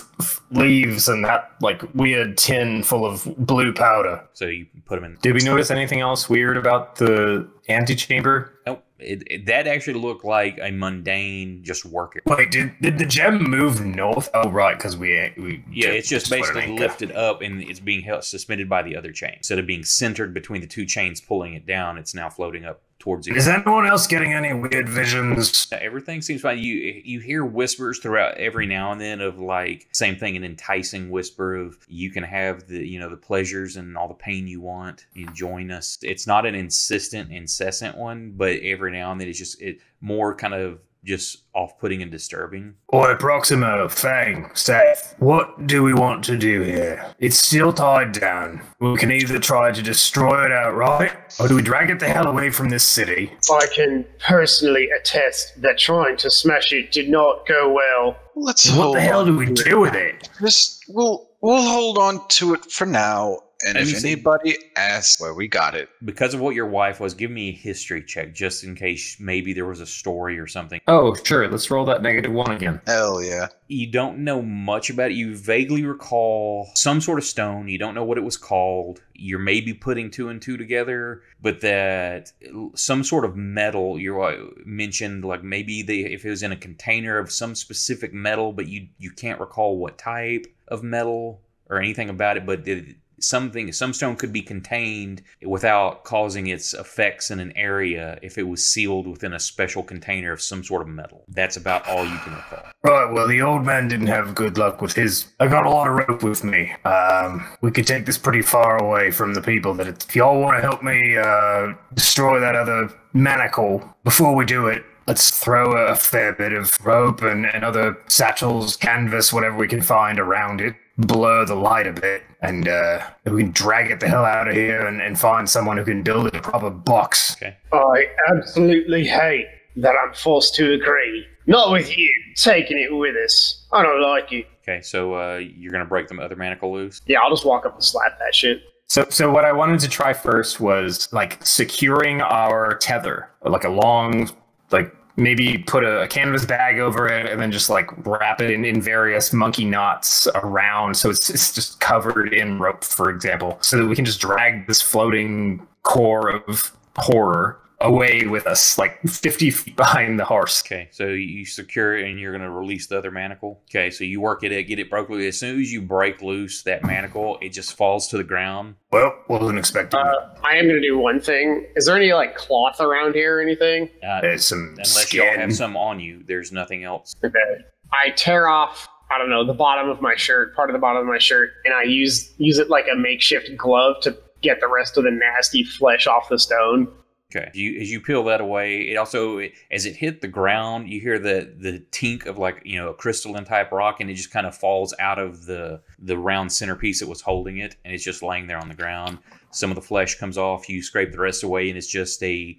leaves and that like weird tin full of blue powder. So you put them in. Did we notice anything else weird about the antechamber? Nope. It, it, that actually looked like a mundane just work area. Wait, did did the gem move north? Oh, right, because we we Yeah, it's just an basically lifted up and it's being held suspended by the other chain. Instead of being centered between the two chains pulling it down, it's now floating up towards you. Is anyone else getting any weird visions? Everything seems fine. You you hear whispers throughout every now and then of like same thing, an enticing whisper of you can have the you know the pleasures and all the pain you want. You join us. It's not an insistent, incessant one, but every now and then it's just it more kind of just off-putting and disturbing. Oi, Proximo, Fang, Seth, what do we want to do here? It's still tied down. We can either try to destroy it outright, or do we drag it the hell away from this city? I can personally attest that trying to smash it did not go well. let's What hold the hell do we do with it? Just we'll we'll hold on to it for now, and Let if see. anybody asks where we got it, Because of what your wife was, give me a history check just in case maybe there was a story or something. Oh, sure. Let's roll that negative one again. hell yeah. you don't know much about it. You vaguely recall some sort of stone. You don't know what it was called. You're maybe putting two and two together, but that some sort of metal. You uh, mentioned like maybe they if it was in a container of some specific metal, but you you can't recall what type of metal or anything about it. But the, something some stone could be contained without causing its effects in an area if it was sealed within a special container of some sort of metal. That's about all you can recall. Right, well, the old man didn't have good luck with his. I got a lot of rope with me. Um, we could take this pretty far away from the people. That if y'all want to help me uh, destroy that other manacle before we do it, let's throw a fair bit of rope and, and other satchels, canvas, whatever we can find around it. Blur the light a bit, and uh, we can drag it the hell out of here and, and find someone who can build it a proper box. I absolutely hate that I'm forced to agree. Not with you, taking it with us. I don't like you. Okay, so uh, you're gonna break the other manacle loose. Yeah, I'll just walk up and slap that shit. So, so what I wanted to try first was like securing our tether, like a long, like maybe put a, a canvas bag over it and then just like wrap it in, in various monkey knots around so it's, it's just covered in rope, for example, so that we can just drag this floating core of horror away with us, like 50 feet behind the horse. Okay, so you secure it and you're going to release the other manacle. Okay, so you work at it, get it broke loose. As soon as you break loose that manacle, it just falls to the ground. Well, wasn't expecting Uh, I am going to do one thing. Is there any like cloth around here or anything? Uh, There's some unless y'all have some on you, there's nothing else. Okay. I tear off. I don't know the bottom of my shirt, part of the bottom of my shirt, and I use use it like a makeshift glove to get the rest of the nasty flesh off the stone. Okay. You, as you peel that away, it also as it hit the ground, you hear the the tink of like you know a crystalline type rock, and it just kind of falls out of the the round centerpiece that was holding it, and it's just laying there on the ground. Some of the flesh comes off. You scrape the rest away, and it's just a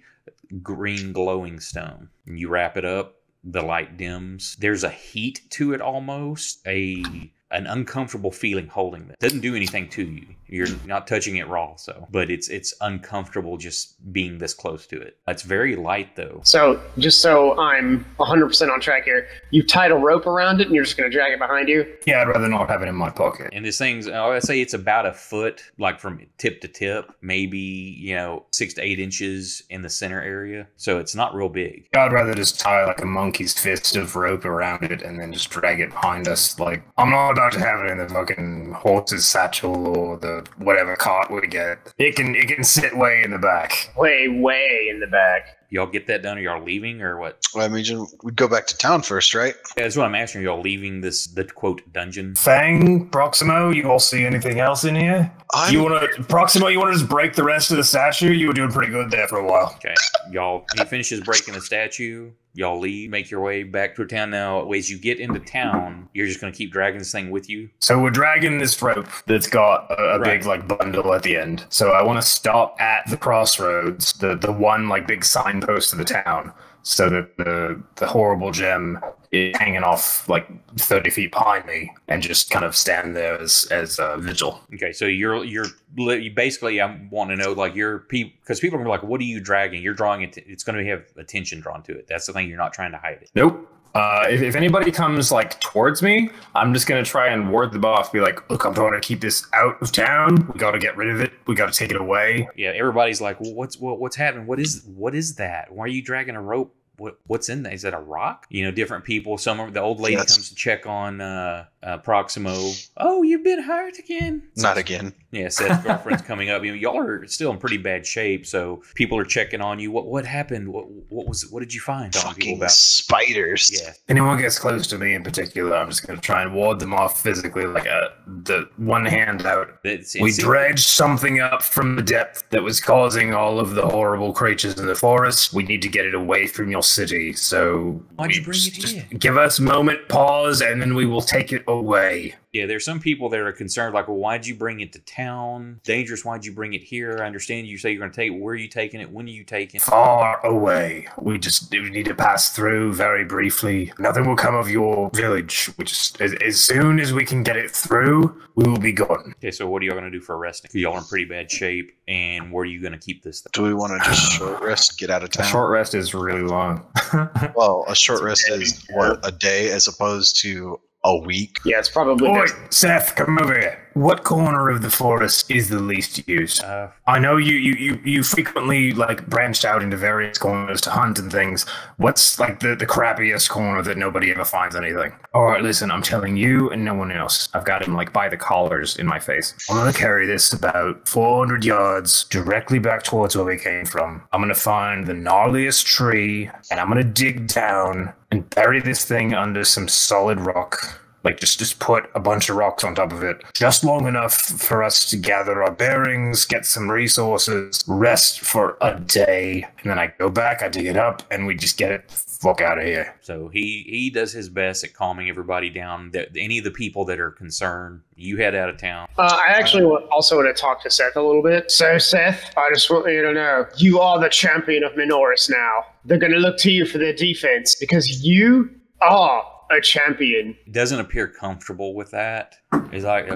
green glowing stone. And you wrap it up. The light dims. There's a heat to it almost. A an uncomfortable feeling holding it. Doesn't do anything to you. You're not touching it raw, so but it's it's uncomfortable just being this close to it. It's very light though. So just so I'm 100% on track here, you tied a rope around it, and you're just going to drag it behind you. Yeah, I'd rather not have it in my pocket. And this thing's I would say it's about a foot, like from tip to tip, maybe, you know, six to eight inches in the center area. So it's not real big. I'd rather just tie like a monkey's fist of rope around it and then just drag it behind us. Like, I'm not about to have it in the fucking horse's satchel or the whatever cart we get. It can it can sit way in the back. Way, way in the back. Y'all get that done or y'all leaving or what? Well, I mean, we'd go back to town first, right? Yeah, that's what I'm asking. Are y'all leaving this the quote dungeon? Fang, Proximo, you all see anything else in here? I'm, You want to Proximo? You want to just break the rest of the statue? You were doing pretty good there for a while. Okay. Y'all he finishes breaking the statue. Y'all leave, make your way back to town now. As you get into town, you're just gonna keep dragging this thing with you. So we're dragging this rope that's got a, a Right. big like bundle at the end. So I want to stop at the crossroads, the the one like big signpost of the town, so that the the horrible gem is hanging off like thirty feet behind me, and just kind of stand there as as a vigil. Okay, so you're you're you basically I want to know like your people because people are gonna be like, what are you dragging? You're drawing it. It's going to have attention drawn to it. That's the thing. You're not trying to hide it. Nope. Uh, if, if anybody comes like towards me, I'm just gonna try and ward them off. Be like, look, I'm trying to keep this out of town. We got to get rid of it. We got to take it away. Yeah, everybody's like, well, what's what, what's happening? What is what is that? Why are you dragging a rope? What what's in there? Is that a rock? You know, different people. Some of the old lady Yes. comes to check on uh, uh, Proximo. Oh, you've been hurt again. not again. Yeah, Seth's girlfriend's coming up. You know, y'all are still in pretty bad shape, so people are checking on you. What what happened? What what was what did you find? Telling Fucking about. spiders. Yeah, anyone gets close to me in particular, I'm just gonna try and ward them off physically, like a the one hand out. it's, We it's- dredged something up from the depth that was causing all of the horrible creatures in the forest. We need to get it away from your city. So Why'd you bring just- it just here? Give us a moment, pause, and then we will take it away. Yeah, there's some people that are concerned, like, well, why'd you bring it to town? Dangerous. Why'd you bring it here? I understand you say you're going to take it. Where are you taking it? When are you taking it? Far away. We just we need to pass through very briefly. Nothing will come of your village. We just as, as soon as we can get it through, we will be gone. Okay, so what are y'all going to do for resting? Y'all are in pretty bad shape, and where are you going to keep this thing? Do we want to just short rest get out of A town? short rest is really long. well, a short rest is what a day as opposed to a week. Yeah, it's probably Boy, best. Seth, come over here. What corner of the forest is the least used? Uh, I know you, you, you, you frequently like branched out into various corners to hunt and things. What's like the, the crappiest corner that nobody ever finds anything? All right, listen, I'm telling you and no one else. I've got him like by the collars in my face. I'm gonna carry this about 400 yards directly back towards where we came from. I'm gonna find the gnarliest tree and I'm gonna dig down and bury this thing under some solid rock. Like just just put a bunch of rocks on top of it, just long enough for us to gather our bearings, get some resources, rest for a day, and then I go back, I dig it up, and we just get it fuck out of here. so he he does his best at calming everybody down. That any of the people that are concerned, you head out of town. Uh, I actually wa- also want to talk to Seth a little bit. So, Seth, I just want you to know you are the champion of Minoris now. They're going to look to you for their defense because you are a champion. He doesn't appear comfortable with that. It's like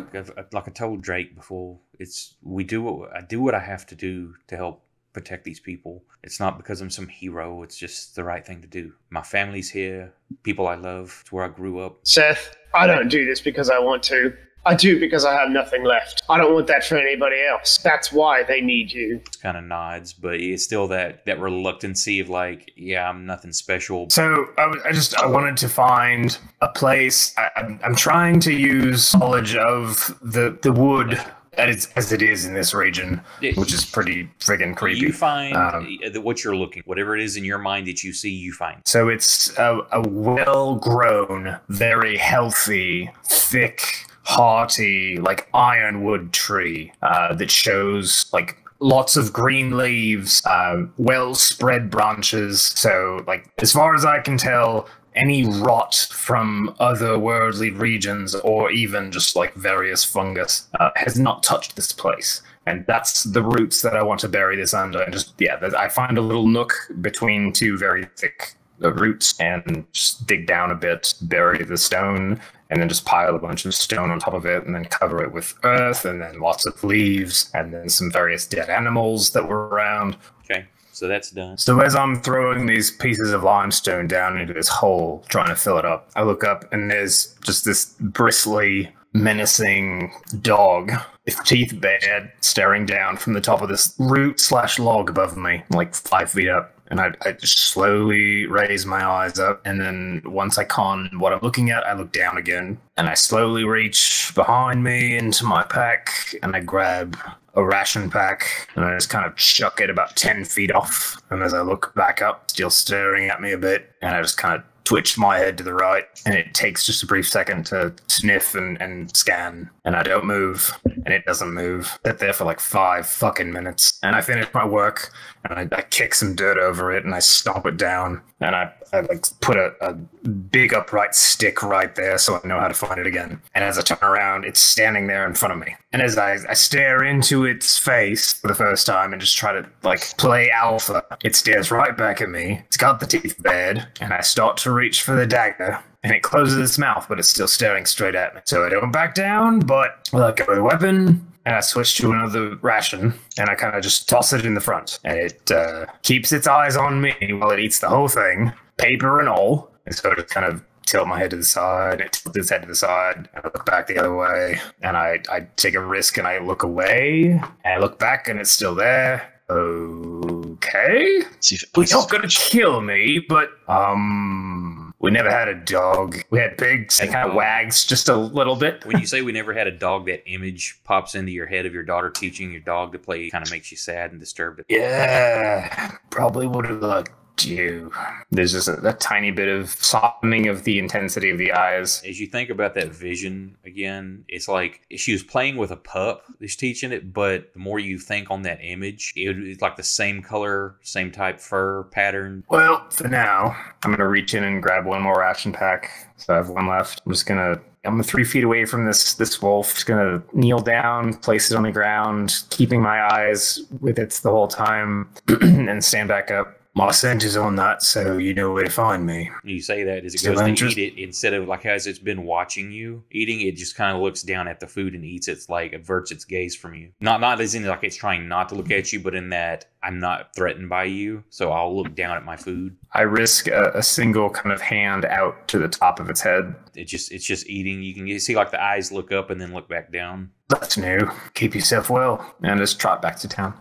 like I told Drake before. It's we do what I do what I have to do to help protect these people. It's not because I'm some hero. It's just the right thing to do. My family's here. People I love. It's where I grew up. Seth, I don't do this because I want to. I do because I have nothing left. I don't want that for anybody else. That's why they need you. Kind of nods, but it's still that that reluctancy of like, yeah, I'm nothing special. So I, was- I just I wanted to find a place. I, I'm, I'm trying to use knowledge of the the wood as, as it is in this region, which is pretty friggin' creepy. You find Um, uh, what you're looking, whatever it is in your mind that you see, you find. So it's a, a well grown, very healthy, thick, hearty, like ironwood tree uh, that shows like lots of green leaves, uh, well spread branches. So, like, as far as I can tell, any rot from otherworldly regions or even just like various fungus uh, has not touched this place. And that's the roots that I want to bury this under. And just, yeah, I find a little nook between two very thick the roots and just dig down a bit, bury the stone, and then just pile a bunch of stone on top of it, and then cover it with earth, and then lots of leaves, and then some various dead animals that were around. Okay, so that's done. So as I'm throwing these pieces of limestone down into this hole, trying to fill it up, I look up and there's just this bristly, menacing dog with teeth bared, staring down from the top of this root slash log above me, like five feet up. And I, I just slowly raise my eyes up, and then once I con what I'm looking at, I look down again, and I slowly reach behind me into my pack, and I grab a ration pack, and I just kind of chuck it about 10 feet off. And as I look back up, still staring at me a bit, and I just kind of twitch my head to the right, and it takes just a brief second to sniff and, and scan, and I don't move, and it doesn't move. Sit there for like five fucking minutes, and I finish my work, and I, I kick some dirt over it, and I stomp it down, and I, I like put a, a big upright stick right there so I know how to find it again. And as I turn around, it's standing there in front of me. And as I, I stare into its face for the first time and just try to like play alpha, it stares right back at me. It's got the teeth bared, and I start to reach for the dagger. And it closes its mouth, but it's still staring straight at me. So I don't back down, but I let go of the weapon, and I switch to another ration, and I kind of just toss it in the front. And it uh, keeps its eyes on me while it eats the whole thing, paper and all. And so I just kind of tilt my head to the side, it tilts its head to the side, and I look back the other way, and I, I take a risk and I look away, and I look back and it's still there. Okay. See if it Well, points you're not gonna kill me, but um, we never had a dog. We had pigs. It kind of wags just a little bit. When you say we never had a dog, that image pops into your head of your daughter teaching your dog to play kind of makes you sad and disturbed. Yeah, probably would have liked you. There's just a, a tiny bit of softening of the intensity of the eyes. As you think about that vision again, it's like she was playing with a pup. She's teaching it, but the more you think on that image, it, it's like the same color, same type fur pattern. Well, for now, I'm gonna reach in and grab one more ration pack. So I have one left. I'm just gonna. I'm three feet away from this this wolf. Just gonna kneel down, place it on the ground, keeping my eyes with it the whole time, and stand back up. My scent is on that, so you know where to find me. You say that as it Still goes to eat it, instead of like as it's been watching you eating, it just kind of looks down at the food and eats. It's like averts its gaze from you. Not not as in like it's trying not to look at you, but in that I'm not threatened by you, so I'll look down at my food. I risk a, a single kind of hand out to the top of its head. It just it's just eating. You can see like the eyes look up and then look back down. That's new. Keep yourself well, and just trot back to town.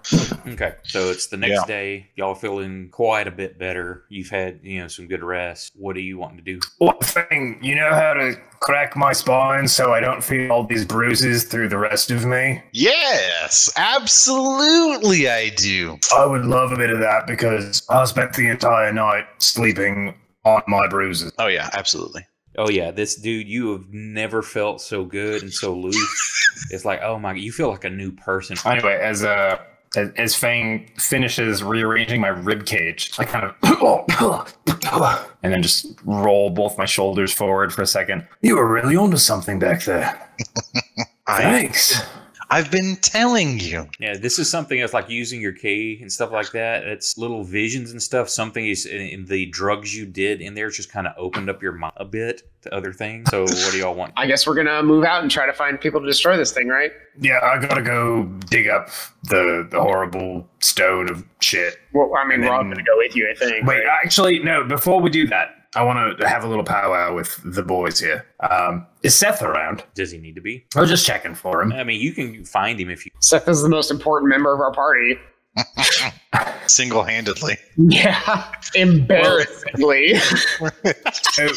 Okay, so it's the next Yeah. day. Y'all feeling quite a bit better. You've had you know some good rest. What are you wanting to do? One thing, you know how to crack my spine so I don't feel all these bruises through the rest of me? Yes, absolutely, I do. I would love a bit of that because I spent the entire night sleeping on my bruises. Oh yeah, absolutely. Oh yeah, this dude, you have never felt so good and so loose. it's like, oh my, you feel like a new person. Anyway, as uh as, as Fang finishes rearranging my rib cage, I kind of and then just roll both my shoulders forward for a second. You were really onto something back there. I Thanks. I've been telling you. Yeah, this is something that's like using your key and stuff like that. It's little visions and stuff. Something is in the drugs you did in there just kind of opened up your mind a bit to other things. So, what do y'all want? I guess we're gonna move out and try to find people to destroy this thing, right? Yeah, I gotta go dig up the the horrible stone of shit. Well, I mean, And we're all gonna go with you, I think. Wait, right? actually, no. Before we do that, I want to have a little powwow with the boys here. Um, is Seth around? Does he need to be? I was just checking for him. I mean, you can find him if you. Seth is the most important member of our party. Single handedly. Yeah, embarrassingly. So,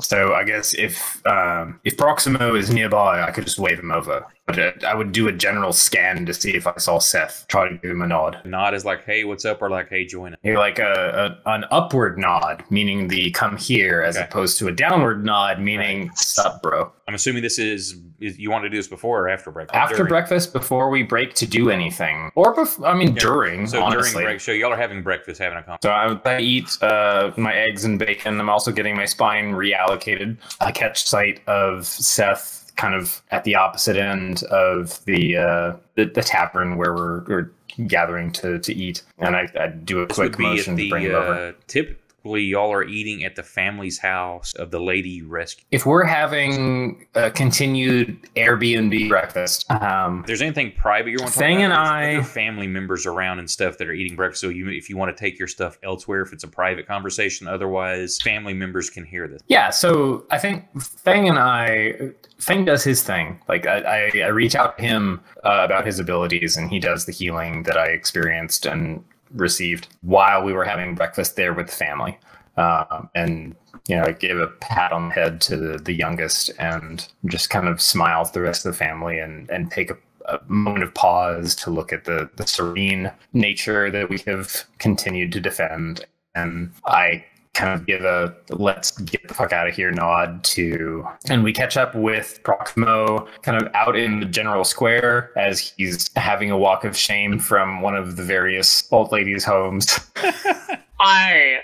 so I guess if um, if Proximo is nearby, I could just wave him over. I would do a general scan to see if I saw Seth. Try to give him a nod. Nod is like, hey, what's up? Or like, hey, join us. You're like a, a an upward nod, meaning the come here, as Okay. opposed to a downward nod, meaning sup, bro. I'm assuming this is, is you want to do this before or after breakfast? After During. breakfast, before we break to do anything, or before, I mean during. So honestly. during break, so y'all are having breakfast, having a conversation. So I, I eat uh, my eggs and bacon. I'm also getting my spine reallocated. I catch sight of Seth kind of at the opposite end of the uh, the, the tavern where we're, we're gathering to, to eat, and I, I do a This quick would be at motion to bring the him over. uh, typically y'all are eating at the family's house of the lady you rescued. If we're having a continued Airbnb breakfast, um, If there's anything private you want to about, and I- family members around and stuff that are eating breakfast. So you, if you want to take your stuff elsewhere, if it's a private conversation, otherwise family members can hear this. Yeah, so I think Fang and I, Fang does his thing. Like I, I, I reach out to him uh, about his abilities, and he does the healing that I experienced and received while we were having breakfast there with the family. Um, and you know, I give a pat on the head to the, the youngest, and just kind of smile at the rest of the family, and and take a a moment of pause to look at the, the serene nature that we have continued to defend. And I kind of give a let's get the fuck out of here nod to and we catch up with Proximo kind of out in the general square as he's having a walk of shame from one of the various old ladies' homes. I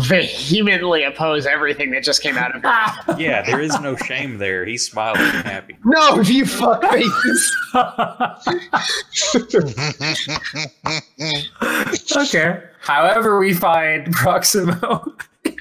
vehemently oppose everything that just came out of her. Yeah, there is no shame there. He's smiling and happy. no, if you fuck faces. okay. However, we find Proximo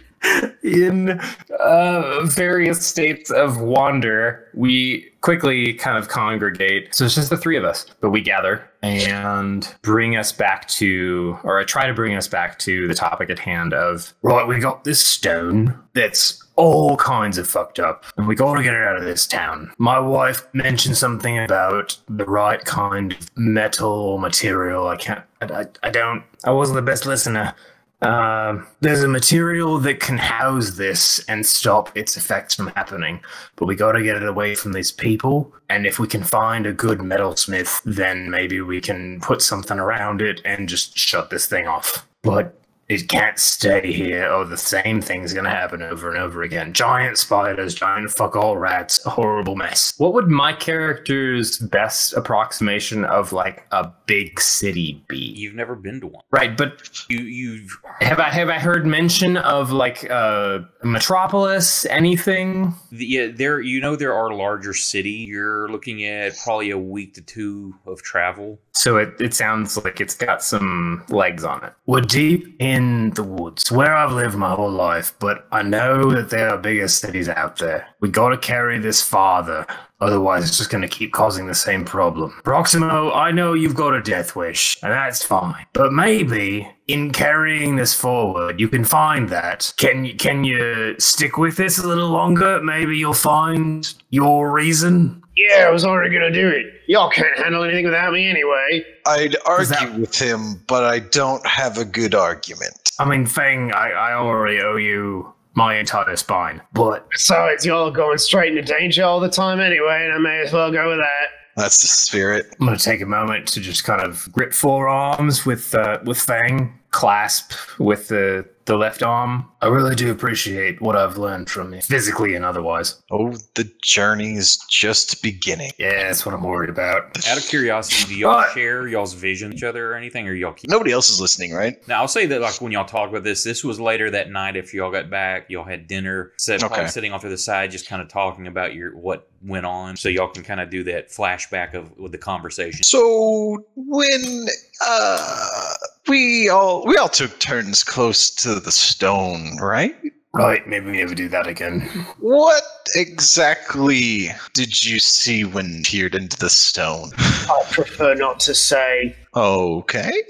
in uh, various states of wonder. We quickly kind of congregate. So it's just the three of us, but we gather and bring us back to, or I try to bring us back to the topic at hand of, right, we got this stone that's all kinds of fucked up, and we gotta get it out of this town. My wife mentioned something about the right kind of metal material. I can't, I, I, I don't, I wasn't the best listener. Um, there's a material that can house this and stop its effects from happening, but we gotta get it away from these people. And if we can find a good metalsmith, then maybe we can put something around it and just shut this thing off. But it can't stay here, or the same thing's gonna happen over and over again. Giant spiders, giant fuck all rats, a horrible mess. What would my character's best approximation of like a big city be? You've never been to one. Right, but You you've have I have I heard mention of like uh metropolis anything? the, yeah, there you know there are larger city. You're looking at probably a week to two of travel. So it, it sounds like it's got some legs on it. We're deep in the woods, where I've lived my whole life, but I know that there are bigger cities out there. We gotta carry this farther, otherwise it's just gonna keep causing the same problem. Proximo, I know you've got a death wish, and that's fine. But maybe in carrying this forward, you can find that. Can can you stick with this a little longer? Maybe you'll find your reason. Yeah, I was already gonna do it. Y'all can't handle anything without me anyway. I'd argue that- with him, but I don't have a good argument. I mean, Fang, I, I already owe you my entire spine, but Besides, y'all are going straight into danger all the time anyway, and I may as well go with that. That's the spirit. I'm gonna take a moment to just kind of grip forearms with uh, with Fang clasp with the the left arm. I really do appreciate what I've learned from you, physically and otherwise. Oh, the journey is just beginning. Yeah, that's what I'm worried about. Out of curiosity, do y'all What? share y'all's vision each other or anything, or y'all keep? Nobody else is listening, right? Now I'll say that like when y'all talk about this, this was later that night. If y'all got back, y'all had dinner, sat, Okay. sitting off to the side, just kind of talking about your what went on, so y'all can kind of do that flashback of with the conversation. So when uh we all we all took turns close to the stone, right? Right, maybe we never do that again. What exactly did you see when peered into the stone? I prefer not to say. Okay.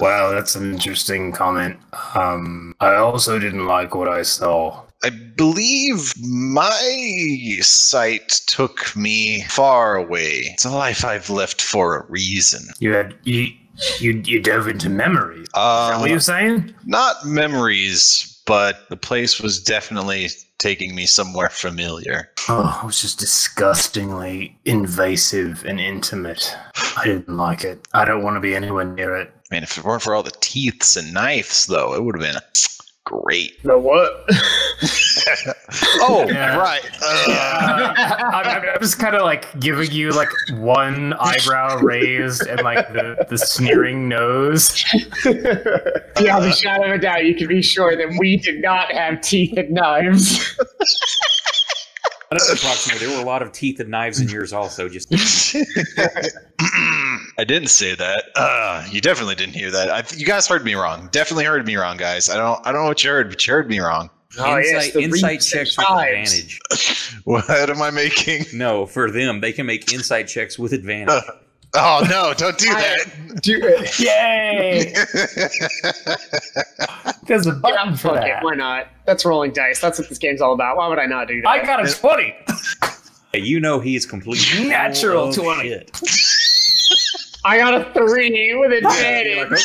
Wow, that's an interesting comment. Um, I also didn't like what I saw. I believe my sight took me far away. It's a life I've left for a reason. You had you you you dove into memories. Is that Uh, what you're saying? not memories, but the place was definitely taking me somewhere familiar. Oh, it was just disgustingly invasive and intimate. I didn't like it. I don't want to be anywhere near it. Man, if it weren't for all the teeths and knives, though, it would have been great. The what? Oh, Yeah. right. Uh, I'm, I'm- I'm just kind of like giving you like one eyebrow raised and like the, the sneering nose. Beyond the shadow of a doubt, you can be sure that we did not have teeth and knives. I don't approximately, there were a lot of teeth and knives in yours also. Just I didn't say that. Uh, you definitely didn't hear that. I, you guys heard me wrong. Definitely heard me wrong, guys. I don't. I don't know what you heard, but you heard me wrong. Oh, insight, the insight checks with advantage. What am I making? No, for them, they can make insight checks with advantage. Oh no! Don't do I- that. Do it. Yay! There's a Yeah, button for fuck it. that. Why not? That's rolling dice. That's what this game's all about. Why would I not do that? I got a 20. Hey, you know he is completely Natural full of 20. shit. I got a three with You're advantage. like,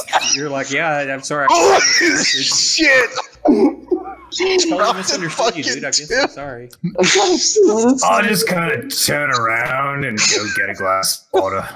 okay. You're like, yeah, I'm sorry. Oh shit! Totally misunderstood you, dude. I guess I'm sorry. I'll just kind of turn around and go get a glass of water.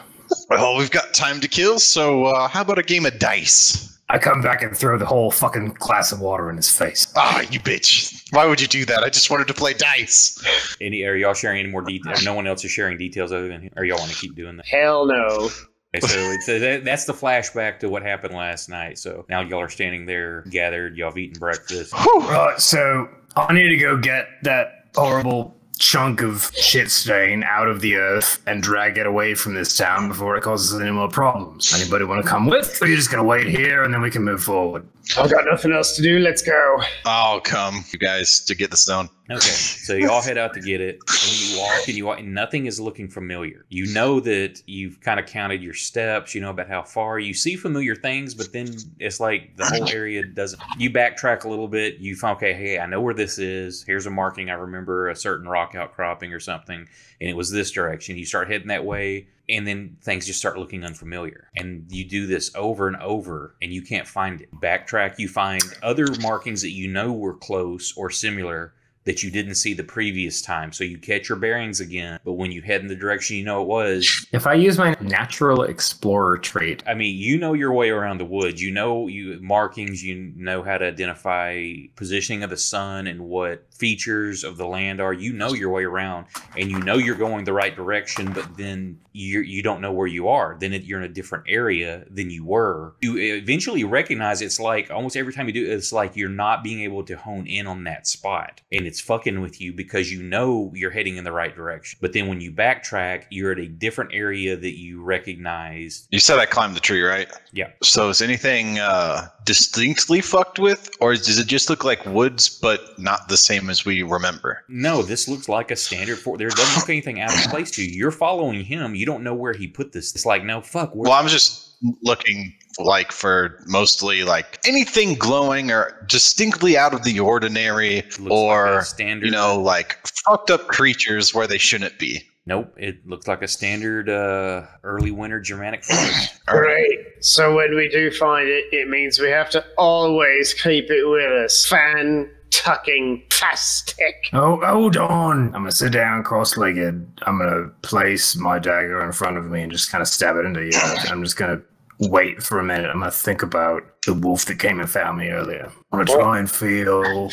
Well, we've got time to kill, so uh, how about a game of dice? I come back and throw the whole fucking glass of water in his face. Ah, you bitch! Why would you do that? I just wanted to play dice. Any are y'all sharing any more details? No one else is sharing details other than him, or y'all want to keep doing that? Hell no. So it's uh, that, that's the flashback to what happened last night. So now y'all are standing there gathered. Y'all have eaten breakfast. Right, so I need to go get that horrible chunk of shit stain out of the earth and drag it away from this town before it causes any more problems. Anybody want to come with? Or you just gonna wait here and then we can move forward? I've got nothing else to do. Let's go. I'll come, you guys, to get the stone. Okay, so y'all head out to get it, and you walk and you walk, and nothing is looking familiar. You know that you've kind of counted your steps. You know about how far you see familiar things, but then it's like the whole area doesn't. You backtrack a little bit. You find okay, hey, I know where this is. Here's a marking. I remember a certain rock outcropping or something, and it was this direction. You start heading that way. And then things just start looking unfamiliar. And you do this over and over, and you can't find it. Backtrack, you find other markings that you know were close or similar, that you didn't see the previous time. So you catch your bearings again, but when you head in the direction you know it was, If I use my natural explorer trait, I mean, you know your way around the woods. You know you markings, you know how to identify positioning of the sun and what features of the land are. You know your way around and you know you're going the right direction, but then you you don't know where you are. Then it, you're in a different area than you were. You eventually recognize it's like almost every time you do it, it's like you're not being able to hone in on that spot. And it's fucking with you because you know you're heading in the right direction. But then when you backtrack, you're at a different area that you recognize You said I climbed the tree, right? Yeah. So is anything uh, distinctly fucked with, or does it just look like woods, but not the same as we remember? No, this looks like a standard for. There doesn't look anything out of place to you. You're following him. You don't know where he put this. It's like, no, fuck. Where, Well, I'm just looking like for mostly like anything glowing or distinctly out of the ordinary, looks like or a standard. you know, like fucked up creatures where they shouldn't be. nope. It looks like a standard uh, early winter Germanic forest. Great. So when we do find it, it means we have to always keep it with us. Fan tucking plastic. Oh, hold on. I'm gonna sit down cross-legged. I'm gonna place my dagger in front of me and just kind of stab it into you. I'm just gonna wait for a minute. I'm gonna think about the wolf that came and found me earlier. I'm gonna try and feel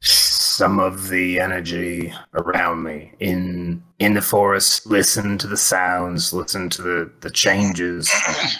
some of the energy around me in in the forest. Listen to the sounds. Listen to the the changes.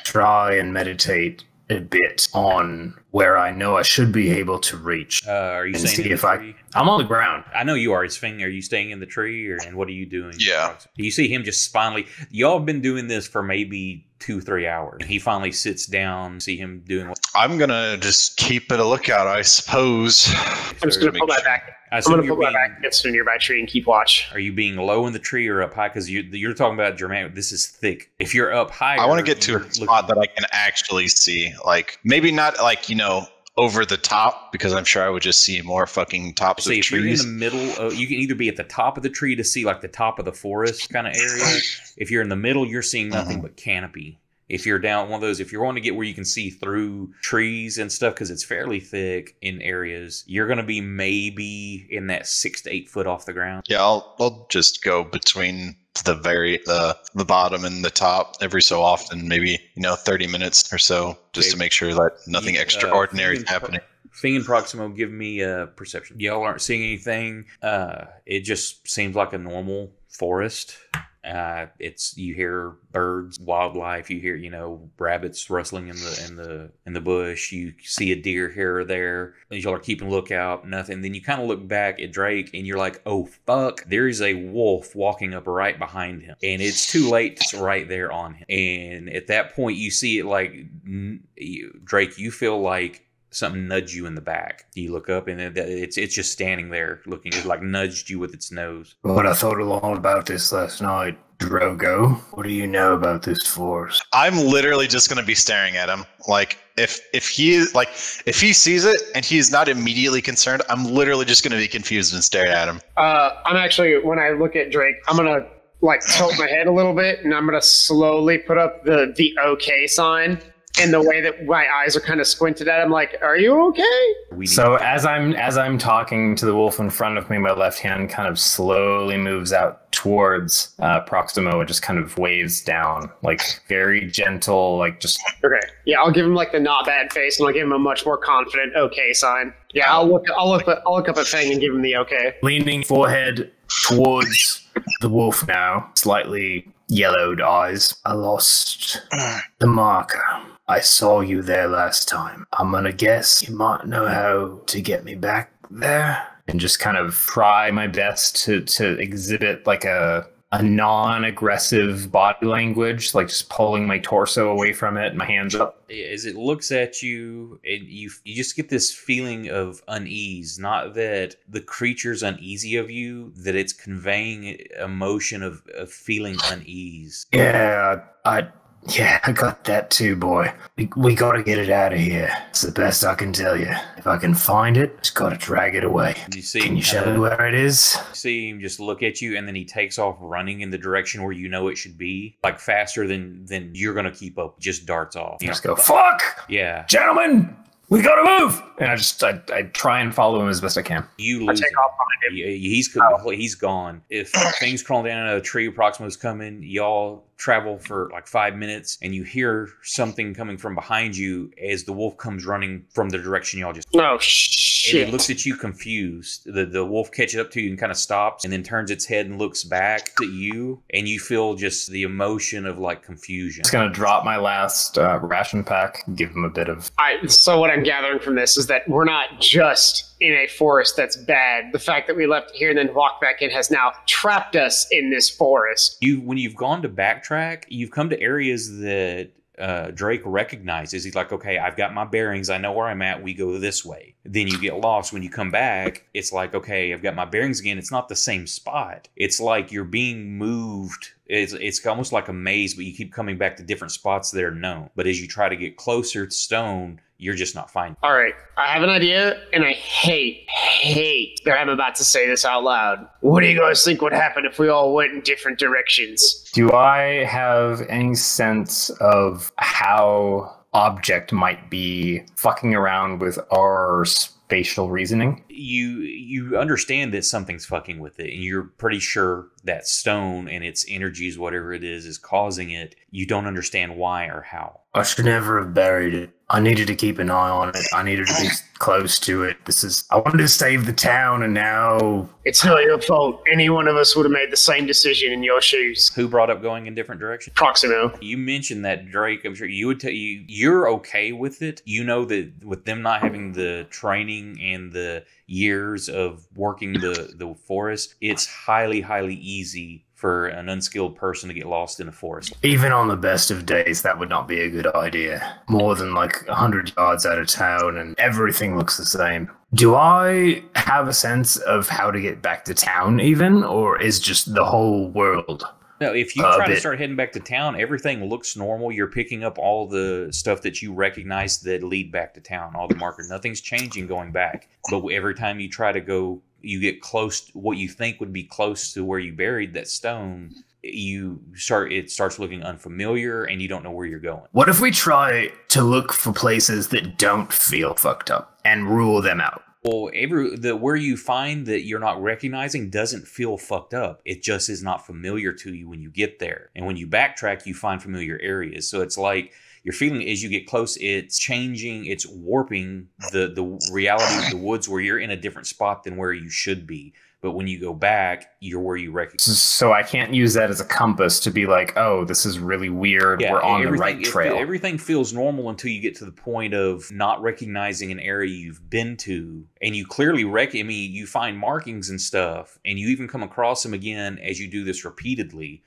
Try and meditate a bit on where I know I should be able to reach. Uh, are you And staying see in the if I- tree? I'm on the ground. I know you are. Swing. Are you staying in the tree, or and what are you doing? Yeah. You see him just finally. Y'all have been doing this for maybe two, three hours. He finally sits down. See him doing what? I'm gonna just keep it a lookout, I suppose. I'm just gonna Make pull my sure- back. I I'm gonna you're pull my being, back against a nearby tree and keep watch. Are you being low in the tree or up high? Because you, you're talking about dramatic. This is thick. If you're up high, I want to get to you're a looking- spot that I can actually see. Like maybe not like you know over the top because I'm sure I would just see more fucking tops of if you're in the middle, of, you can either be at the top of the tree to see like the top of the forest kind of area. If you're in the middle, you're seeing nothing Uh-huh. but canopy. If you're down one of those, if you want to get where you can see through trees and stuff, because it's fairly thick in areas, you're going to be maybe in that six to eight foot off the ground. Yeah, I'll I'll just go between the very the the bottom and the top every so often, maybe you know thirty minutes or so, just Okay. to make sure that nothing You, uh, extraordinary is and Pro- happening. Fang and Proximo, give me a perception. Y'all aren't seeing anything. Uh, it just seems like a normal forest. Uh, it's you hear birds, wildlife. You hear you know rabbits rustling in the in the in the bush. You see a deer here or there. Y'all are keeping lookout. Nothing. Then you kind of look back at Drake and you're like, oh fuck, there is a wolf walking up right behind him, and it's too late. It's right there on him. And at that point, you see it like Drake. You feel like something nudge you in the back. You look up and it, it's it's just standing there looking. It like nudged you with its nose. But I thought a lot about this last night, Drogo. What do you know about this force? I'm literally just gonna be staring at him. Like if if he like if he sees it and he's not immediately concerned, I'm literally just gonna be confused and stare at him. Uh, I'm actually when I look at Drake, I'm gonna like tilt my head a little bit, and I'm gonna slowly put up the the OK sign in the way that my eyes are kind of squinted at. I'm like, "Are you okay?" So as I'm as I'm talking to the wolf in front of me, my left hand kind of slowly moves out towards uh, Proximo and just kind of waves down, like very gentle, like just Okay, yeah, I'll give him like the not bad face, and I'll give him a much more confident OK sign. Yeah, I'll look, I'll look, I'll look up at Fang and give him the OK. leaning forehead towards the wolf now, slightly yellowed eyes. I lost the marker. I saw you there last time. I'm gonna guess you might know how to get me back there. And just kind of try my best to to exhibit like a a non-aggressive body language, like just pulling my torso away from it, my hands up. as it looks at you and you you just get this feeling of unease not that the creature's uneasy of you that it's conveying emotion of, of feeling unease Yeah, I yeah, I got that too, boy. We, we gotta get it out of here. It's the best I can tell you. If I can find it, just gotta drag it away. you see Can you show uh, me where it is? see him just look at you and then he takes off running in the direction where you know it should be like faster than than you're gonna keep up just darts off You just go, fuck! yeah Gentlemen, we gotta move! And I just, I, I try and follow him as best I can. you I lose take him. off behind him. Yeah, he's completely, oh. he's gone. If things crawling down out of a tree, Proximo's coming, y'all travel for like five minutes, and you hear something coming from behind you as the wolf comes running from the direction y'all just. Oh And shit! it looks at you confused. The the wolf catches up to you and kind of stops, and then turns its head and looks back at you, and you feel just the emotion of like confusion. Just gonna drop my last uh, ration pack, give him a bit of. I, so what I'm gathering from this is that we're not just in a forest that's bad. The fact that we left here and then walked back in has now trapped us in this forest. you when you've gone to backtrack, you've come to areas that uh, Drake recognizes. He's like, okay, I've got my bearings. I know where I'm at. We go this way. Then you get lost. When you come back, it's like, okay, I've got my bearings again. It's not the same spot. It's like you're being moved. It's, it's almost like a maze, but you keep coming back to different spots that are known. But as you try to get closer to stone, you're just not fine. All right, I have an idea, and I hate, hate that I'm about to say this out loud. What do you guys think would happen if we all went in different directions? Do I have any sense of how object might be fucking around with our spatial reasoning. you you understand that something's fucking with it and you're pretty sure that stone and its energies whatever it is is causing it you don't understand why or how I should never have buried it. I needed to keep an eye on it. I needed to be close to it. This is. I wanted to save the town, and now It's not your fault. Any one of us would have made the same decision in your shoes. who brought up going in different directions Proximo. you mentioned that drake i'm sure you would tell you you're okay with it you know that with them not having the training and the years of working the the forest it's highly highly easy for an unskilled person to get lost in a forest even on the best of days, that would not be a good idea. More than like a hundred yards out of town, and everything looks the same. Do I have a sense of how to get back to town, even, or is just the whole world? No, if you try to start heading back to town, everything looks normal. You're picking up all the stuff that you recognize that lead back to town, all the markers. Nothing's changing going back. But every time you try to go, you get close to what you think would be close to where you buried that stone. You start, it starts looking unfamiliar and you don't know where you're going. What if we try to look for places that don't feel fucked up and rule them out? Well, every the where you find that you're not recognizing doesn't feel fucked up. It just is not familiar to you when you get there. And when you backtrack, you find familiar areas. So it's like you're feeling as you get close, it's changing, it's warping the the reality of the woods where you're in a different spot than where you should be. But when you go back, you're where you recognize. So I can't use that as a compass to be like, oh, this is really weird. We're on the right it- trail. everything feels normal until you get to the point of not recognizing an area you've been to, and you clearly rec. I mean, you find markings and stuff, and you even come across them again as you do this repeatedly.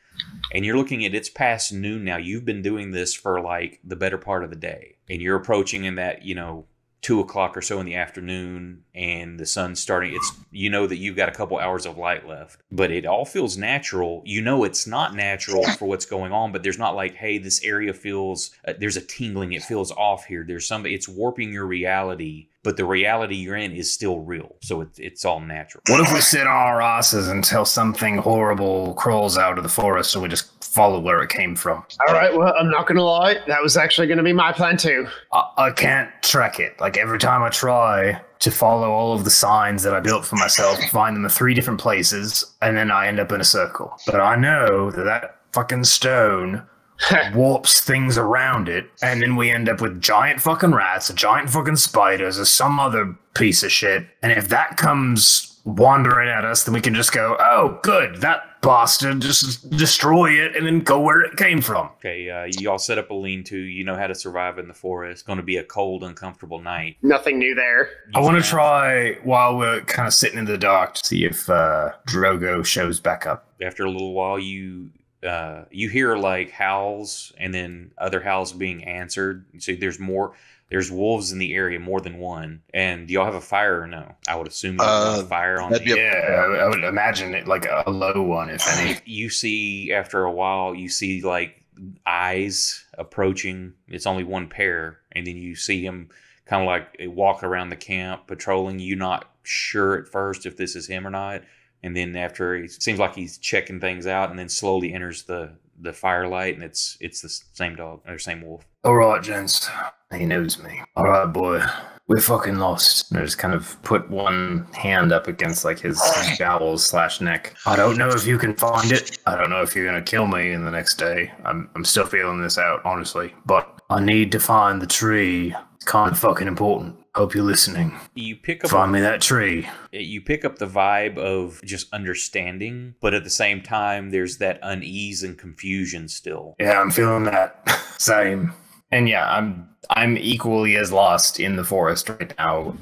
And you're looking at it's past noon now. You've been doing this for like the better part of the day, and you're approaching in that you know two o'clock or so in the afternoon and the sun's starting it's you know that you've got a couple hours of light left but it all feels natural. You know it's not natural for what's going on but there's not like hey this area feels uh, there's a tingling it feels off here. There's some it's warping your reality but the reality you're in is still real so it's it's all natural What if we sit on our asses until something horrible crawls out of the forest so we just follow where it came from? All right, well, I'm not going to lie. That was actually going to be my plan too. I, I can't track it. Like every time I try to follow all of the signs that I built for myself, find them in three different places, and then I end up in a circle. But I know that that fucking stone warps things around it, and then we end up with giant fucking rats, or giant fucking spiders, or some other piece of shit. And if that comes wandering at us, then we can just go, oh, good, that bastard, just destroy it and then go where it came from. okay uh, you all set up a lean-to you know how to survive in the forest it's going to be a cold uncomfortable night Nothing new there. I want to found- try while we're kind of sitting in the dark to see if uh, Drogo shows back up. after a little while you uh you hear like howls and then other howls being answered. So there's more there's wolves in the area more than one. And do y'all have a fire or no? I would assume you have Uh, a fire on that'd the be a- Yeah, I would- I would imagine it like a low one, if any. you see after a while you see like eyes approaching. It's only one pair. And then you see him kind of like walk around the camp patrolling. You not sure at first if this is him or not and then after he seems like he's checking things out and then slowly enters the the firelight and it's it's the same dog or same wolf All right, gents. He knows me. All right, boy. We're fucking lost. And I just kind of put one hand up against like his, jowls slash neck. I don't know if you can find it. I don't know if you're gonna kill me in the next day. I'm I'm still feeling this out, honestly. But I need to find the tree. It's kind of fucking important. Hope you're listening. you pick up Find me that tree. you pick up the vibe of just understanding but at the same time there's that unease and confusion still Yeah, I'm feeling that. Same. And yeah, I'm I'm equally as lost in the forest right now,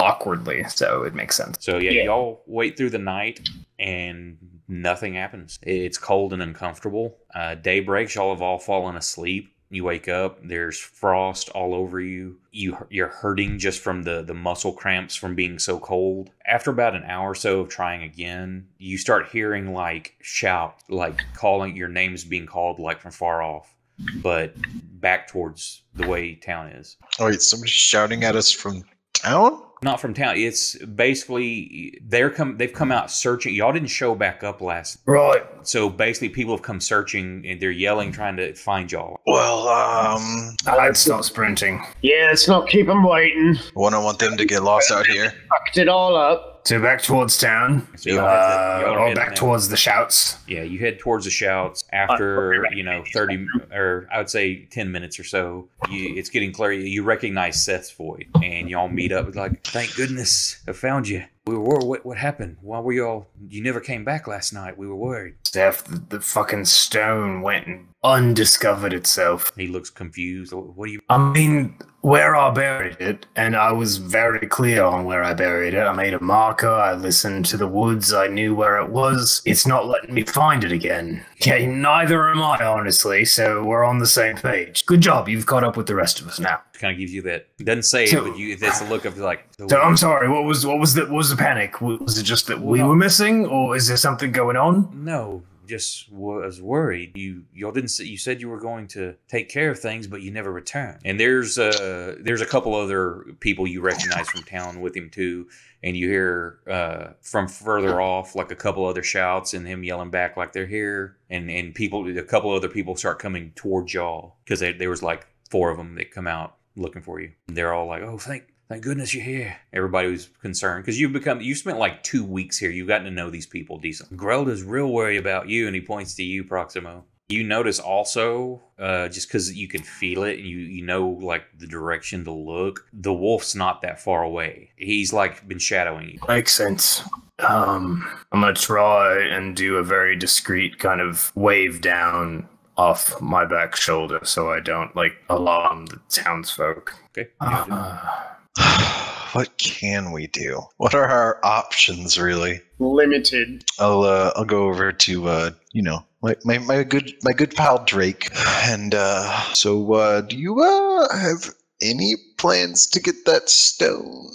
awkwardly. So it makes sense. So yeah, Yeah. y'all wait through the night and nothing happens. It's cold and uncomfortable. Uh, day breaks. Y'all have all fallen asleep. You wake up. There's frost all over you. You you're hurting just from the the muscle cramps from being so cold. After about an hour or so of trying again, you start hearing like shout, like calling your names being called like from far off, but back towards the way town is. Oh wait, somebody's shouting at us from town? Not from town. It's basically they're come. They've come out searching. Y'all didn't show back up last. Right. So basically, people have come searching and they're yelling, trying to find y'all. Well, um, I'd start sprinting. Yeah, let's not keep them waiting. I don't want them to get lost out here. Fucked it all up. So back towards town. So y'all Uh, head to- y'all are or back towards the shouts. Yeah, you head towards the shouts after you know thirty or I would say ten minutes or so. You, it's getting clear. You recognize Seth's voice, and y'all meet up. Like, thank goodness I found you. We were what? What happened? Why were y'all? You never came back last night. We were worried. Steph, the, the fucking stone went and undiscovered itself. He looks confused. What do you? I mean, where I buried it, and I was very clear on where I buried it. I made a marker, I listened to the woods, I knew where it was. It's not letting me find it again. Okay, neither am I, honestly, so we're on the same page. Good job, you've caught up with the rest of us now. Kind of gives you that. Doesn't say So- it, but you. That's the look of like. So I'm sorry, what was what was the what was the panic? Was it just that we were missing, or is there something going on? No, just was worried. You y'all didn't say you said you were going to take care of things, but you never returned. And there's uh there's a couple other people you recognize from town with him too, and you hear uh from further off like a couple other shouts and him yelling back like they're here, and and people a couple other people start coming towards y'all because there was like four of them that come out looking for you. They're all like, oh thank. Thank goodness you're here. Everybody was concerned because you've become, you spent like two weeks here. You've gotten to know these people decent. Grelda's real worried about you, and he points to you, Proximo. You notice also, uh, just because you can feel it and you, you know, like the direction to look, the wolf's not that far away. He's like been shadowing you. Makes sense. Um, I'm gonna try and do a very discreet kind of wave down off my back shoulder so I don't like alarm the townsfolk. Okay. Uh, what can we do? What are our options, really? Limited. I'll uh, I'll go over to uh, you know my, my, my good my good pal Drake, and uh, so uh, do you uh, have any plans to get that stone?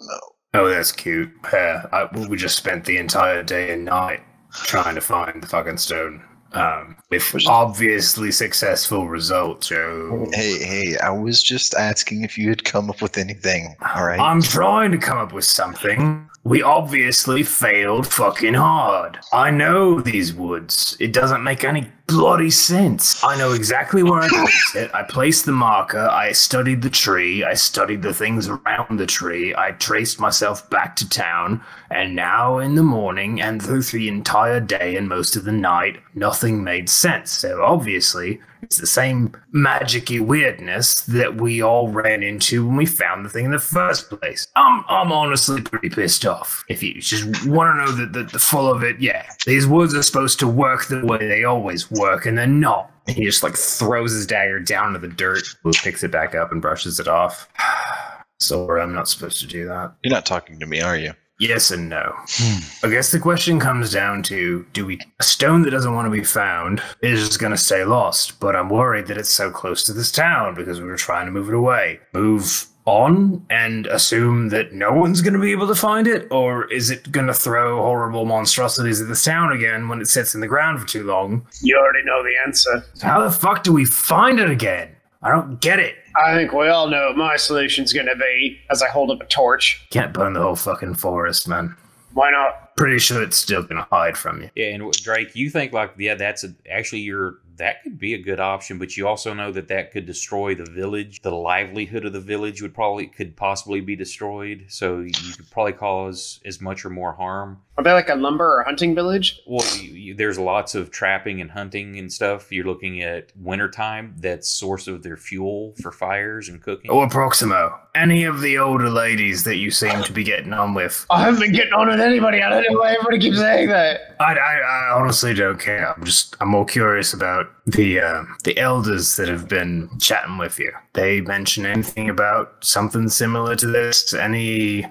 oh, that's cute. Yeah, I, we just spent the entire day and night trying to find the fucking stone. Um, with obviously successful results. Joe. Hey hey, I was just asking if you had come up with anything. All right. I'm trying to come up with something. We obviously failed fucking hard. I know these woods. It doesn't make any bloody sense. I know exactly where I placed it. I placed the marker. I studied the tree. I studied the things around the tree. I traced myself back to town. And now in the morning and through the entire day and most of the night, nothing made sense. So obviously, it's the same magicy weirdness that we all ran into when we found the thing in the first place. I'm, I'm honestly pretty pissed off. If you just want to know the, the, the full of it, yeah. These woods are supposed to work the way they always work, and they're not. And he just like throws his dagger down to the dirt, picks it back up, and brushes it off. Sorry, I'm not supposed to do that. You're not talking to me, are you? Yes and no. Hmm. I guess the question comes down to do we a stone that doesn't want to be found is just going to stay lost, but I'm worried that it's so close to this town because we were trying to move it away. Move on and assume that no one's going to be able to find it or is it going to throw horrible monstrosities at this town again when it sits in the ground for too long? You already know the answer. So how the fuck do we find it again? I don't get it. I think we all know what my solution's gonna be as I hold up a torch. Can't burn the whole fucking forest, man. Why not? Pretty sure it's still going to hide from you. Yeah, and Drake, you think like, yeah, that's a, actually your that could be a good option, but you also know that that could destroy the village. The livelihood of the village would probably could possibly be destroyed, so you could probably cause as much or more harm. Are they like a lumber or hunting village? Well, you, you, there's lots of trapping and hunting and stuff. You're looking at wintertime. That's source of their fuel for fires and cooking. Or Proximo. Any of the older ladies that you seem to be getting on with. I haven't been getting on with anybody. I don't know why everybody keeps saying that. I, I, I honestly don't care. I'm just, I'm more curious about the uh, the elders that have been chatting with you. They mention anything about something similar to this? Any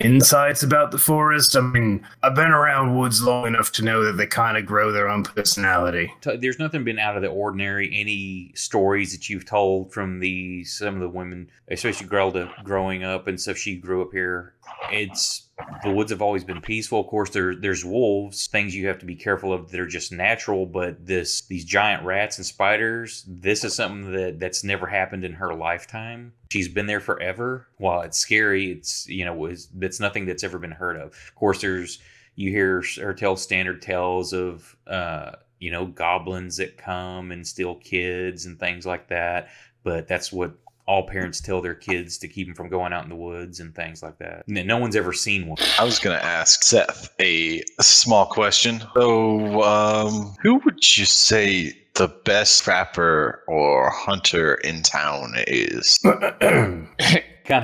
insights about the forest? I mean, I've been around woods long enough to know that they kind of grow their own personality. There's nothing been out of the ordinary. Any stories that you've told from the some of the women, especially Grelda, growing up and stuff. She grew up here. It's the woods have always been peaceful. Of course, there there's wolves, things you have to be careful of that are just natural. But this these giant rats and spiders, this is something that that's never happened in her lifetime. She's been there forever. While it's scary, it's you know it's, it's nothing that's ever been heard of. Of course, there's you hear her tell standard tales of uh, you know goblins that come and steal kids and things like that. But that's what all parents tell their kids to keep them from going out in the woods and things like that. No one's ever seen one. I was going to ask Seth a small question. So, um, who would you say the best trapper or hunter in town is? kind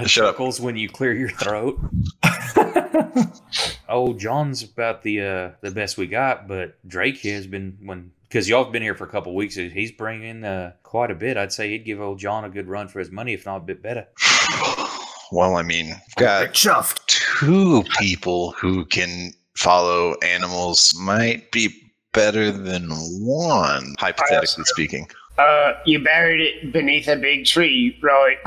of Shut up. chuckles when you clear your throat. oh, John's about the uh, the best we got, but Drake has been when because y'all have been here for a couple weeks. He's bringing uh, quite a bit. I'd say he'd give old John a good run for his money, if not a bit better. well, I mean, we've got chuffed. two people who can follow animals. Might be better than one, hypothetically speaking. Uh, you buried it beneath a big tree, right?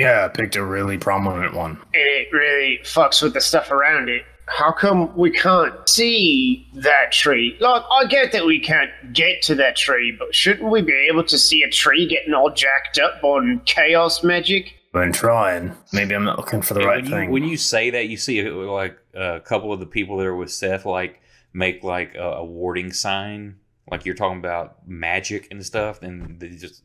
Yeah, I picked a really prominent one. And it really fucks with the stuff around it. How come we can't see that tree? Like, I get that we can't get to that tree, but shouldn't we be able to see a tree getting all jacked up on chaos magic? Been trying. Maybe I'm not looking for the And right when thing. When you say that, you see like a couple of the people that are with Seth like make like a, a warding sign, like you're talking about magic and stuff, and they just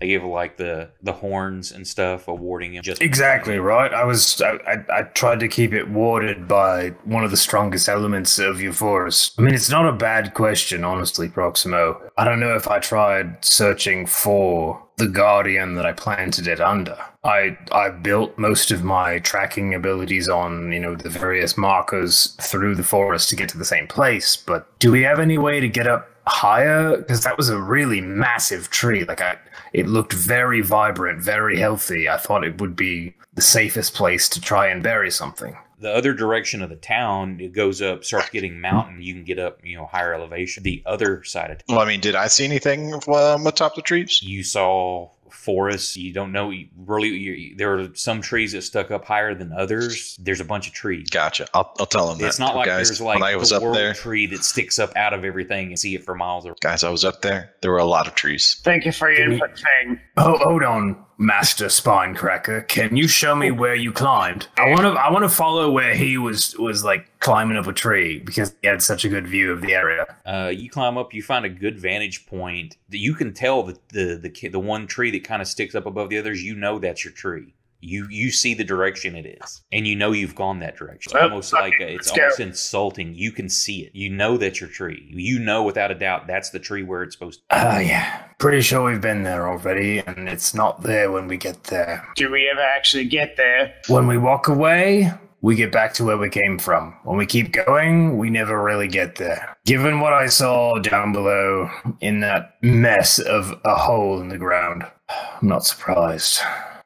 they give like the the horns and stuff a warding and just Exactly right. I was I, I, I tried to keep it warded by one of the strongest elements of your forest. I mean, it's not a bad question, honestly, Proximo. I don't know if I tried searching for the guardian that I planted it under. I I built most of my tracking abilities on you know the various markers through the forest to get to the same place. But do we have any way to get up higher? Because that was a really massive tree. Like I, it looked very vibrant, very healthy. I thought it would be the safest place to try and bury something. the other direction of the town. It goes up, starts getting mountain. You can get up, you know, higher elevation. The other side of town, Well, I mean, did I see anything um, atop the trees? you saw forests. You don't know really. You, there are some trees that stuck up higher than others. There's a bunch of trees. Gotcha. I'll, I'll tell them that. It's not like guys, there's like when I was the up world there, tree that sticks up out of everything and see it for miles. Around. guys, I was up there. There were a lot of trees. Thank you for your Did we- input, Fang. Oh, hold on, Master Spine Cracker. Can you show me where you climbed? I want to. I want to follow where he was was like climbing up a tree because he had such a good view of the area. Uh, you climb up, you find a good vantage point that you can tell the the the, the one tree that kind of sticks up above the others. You know that's your tree. You you see the direction it is, and you know you've gone that direction. It's almost like a, it's let's almost insulting. You can see it. You know that's your tree. You know without a doubt that's the tree where it's supposed to. Oh yeah, pretty sure we've been there already, and it's not there when we get there. Do we ever actually get there? When we walk away, we get back to where we came from. When we keep going, we never really get there. Given what I saw down below in that mess of a hole in the ground, I'm not surprised.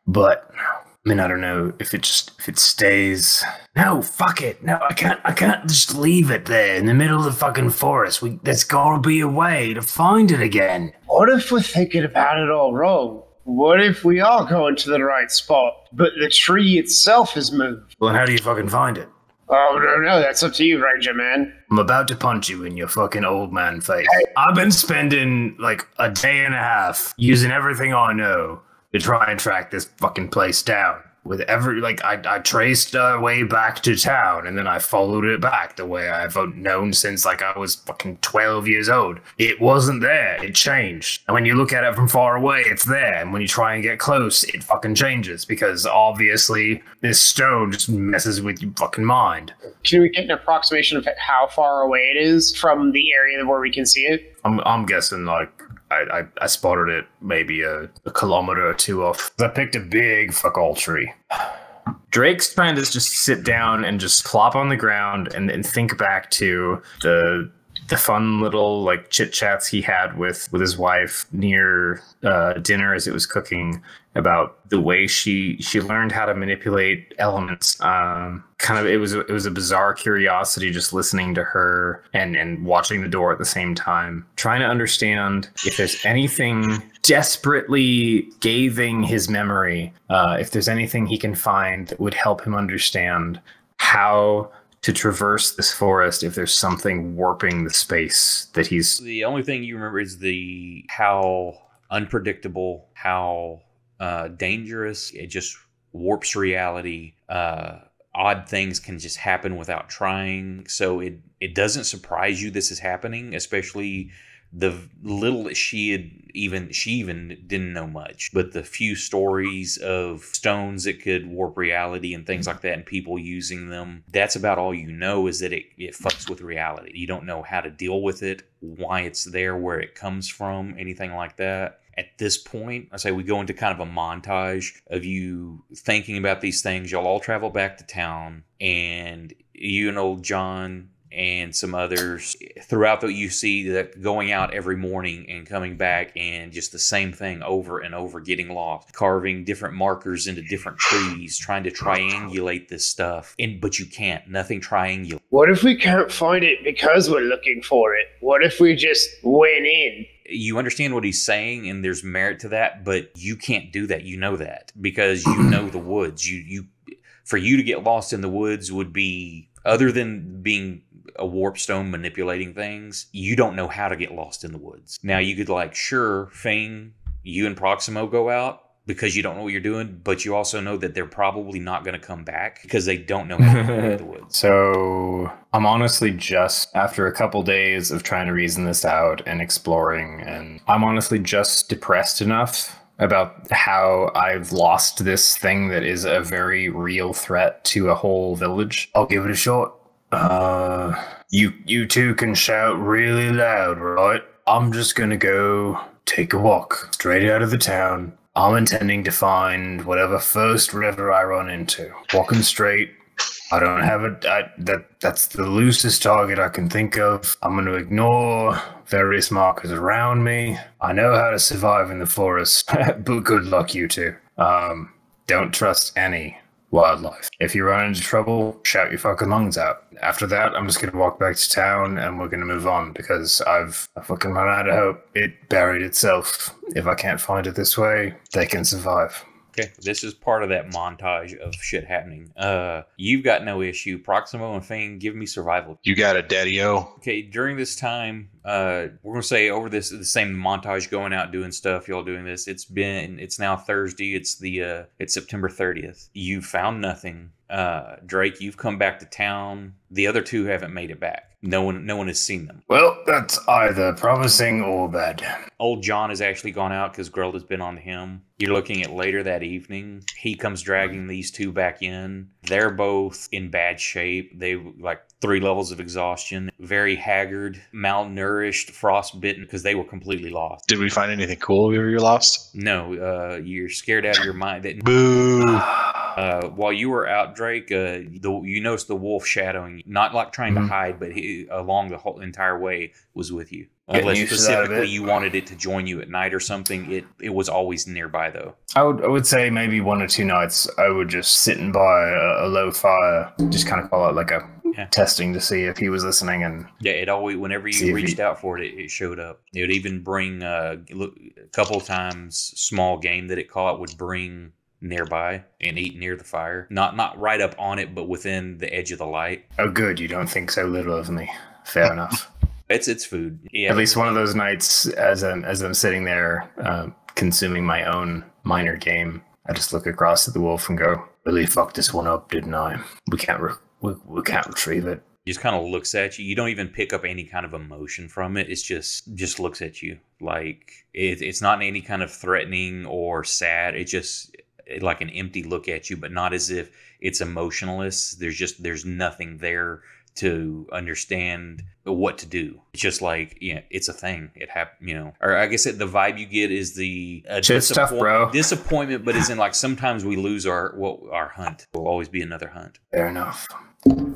But I mean, I don't know if it just if it stays. No, fuck it. No, I can't. I can't just leave it there in the middle of the fucking forest. We there's gotta be a way to find it again. What if we're thinking about it all wrong? What if we are going to the right spot, but the tree itself has moved? Well, then how do you fucking find it? Oh, no, no, that's up to you, Ranger Man. I'm about to punch you in your fucking old man face. I've been spending like a day and a half using everything I know to try and track this fucking place down. With every like, I, I traced our way back to town, and then I followed it back the way I've known since like I was fucking twelve years old. It wasn't there. It changed. And when you look at it from far away, it's there. And when you try and get close, it fucking changes because obviously this stone just messes with your fucking mind. Can we get an approximation of how far away it is from the area where we can see it? I'm I'm guessing like I, I, I spotted it maybe a, a kilometer or two off. I picked a big fuck all tree. Drake's trying to just sit down and just plop on the ground and, and think back to the the fun little like chit chats he had with with his wife near uh, dinner as it was cooking about the way she she learned how to manipulate elements. Um, kind of it was it was a bizarre curiosity just listening to her and and watching the door at the same time, trying to understand if there's anything desperately gathing his memory. Uh, if there's anything he can find that would help him understand how to traverse this forest if there's something warping the space that he's. The only thing you remember is the how unpredictable, how uh, dangerous it just warps reality. Uh, odd things can just happen without trying. So it it doesn't surprise you this is happening, especially the little that she had even she even didn't know much but the few stories of stones that could warp reality and things like that and people using them that's about all you know is that it, it fucks with reality you don't know how to deal with it why it's there where it comes from anything like that at this point, I say we go into kind of a montage of you thinking about these things. You'll all travel back to town, and you and old John and some others throughout that you see that going out every morning and coming back and just the same thing over and over getting lost carving different markers into different trees trying to triangulate this stuff and but you can't nothing triangulate What if we can't find it because we're looking for it? What if we just went in? you understand what he's saying and there's merit to that but you can't do that you know that because you know the woods you you for you to get lost in the woods would be other than being a warpstone manipulating things you don't know how to get lost in the woods now you could like sure Fang you and Proximo go out because you don't know what you're doing but you also know that they're probably not going to come back because they don't know how to navigate the woods So I'm honestly just after a couple days of trying to reason this out and exploring, and I'm honestly just depressed enough about how I've lost this thing that is a very real threat to a whole village. I'll give it a shot. Uh, you you two can shout really loud, right? I'm just gonna go take a walk straight out of the town. I'm intending to find whatever first river I run into. Walking straight, I don't have a I, that. That's the loosest target I can think of. I'm going to ignore various markers around me. I know how to survive in the forest, but good luck, you two. Um, don't trust any wildlife. If you run into trouble, shout your fucking lungs out. After that, I'm just to walk back to town and we're to move on because I've I fucking run out of hope. It buried itself. If I can't find it this way, they can survive. Okay, this is part of that montage of shit happening. Uh, you've got no issue. Proximo and Fang, give me survival. You got it, Daddy O. Okay, during this time, uh, we're gonna say over this the same montage, going out doing stuff. Y'all doing this. It's been. It's now Thursday. It's the. Uh, it's September thirtieth. You found nothing. Uh, Drake, you've come back to town. The other two haven't made it back. No one. No one has seen them. Well, that's either promising or bad. Old John has actually gone out because Greld has been on him. You're looking at later that evening. He comes dragging these two back in. They're both in bad shape. They like three levels of exhaustion, very haggard, malnourished, frostbitten because they were completely lost. Did we find anything cool where you lost? No, uh, you're scared out of your mind. That Boo. uh, while you were out, Drake, uh, the, you noticed the wolf shadowing, not like trying Mhm. to hide, but he, along the whole entire way was with you. Getting Unless used to that a specifically you wanted it to join you at night or something, it it was always nearby though. I would, I would say maybe one or two nights I would just sitting by a, a low fire, just kind of call it like a Yeah. testing to see if he was listening. And Yeah, it always whenever you reached he- out for it, it, it showed up. It would even bring uh, a couple times small game that it caught would bring nearby and eat near the fire. Not not right up on it, but within the edge of the light. oh, good, you don't think so little of me. Fair enough. It's it's food. Yeah, At least one of those nights, as I'm as I'm sitting there uh, consuming my own minor game, I just look across at the wolf and go, "Really fucked this one up, didn't I? We can't re- we, we can't retrieve it." just kind of looks at you. You don't even pick up any kind of emotion from it. It's just just looks at you like it, it's not any kind of threatening or sad. It just like an empty look at you, but not as if it's emotionless. There's just there's nothing there to understand what to do. It's just like yeah, it's a thing. It happened, you know. Or I guess it, the vibe you get is the uh, Shit's tough, bro. Disappointment, but is in like sometimes we lose our well, our hunt. Will always be another hunt. Fair enough.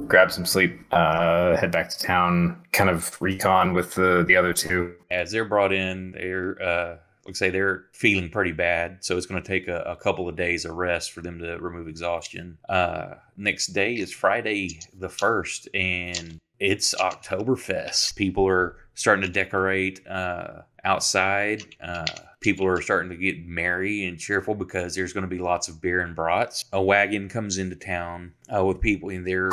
Grab some sleep. Uh, head back to town. Kind of recon with the the other two. as they're brought in, they're uh, like say they're feeling pretty bad, so it's going to take a, a couple of days of rest for them to remove exhaustion. Uh, next day is Friday the first, and it's Oktoberfest. People are starting to decorate uh, outside. Uh, people are starting to get merry and cheerful because there's going to be lots of beer and brats. A wagon comes into town uh, with people, and they're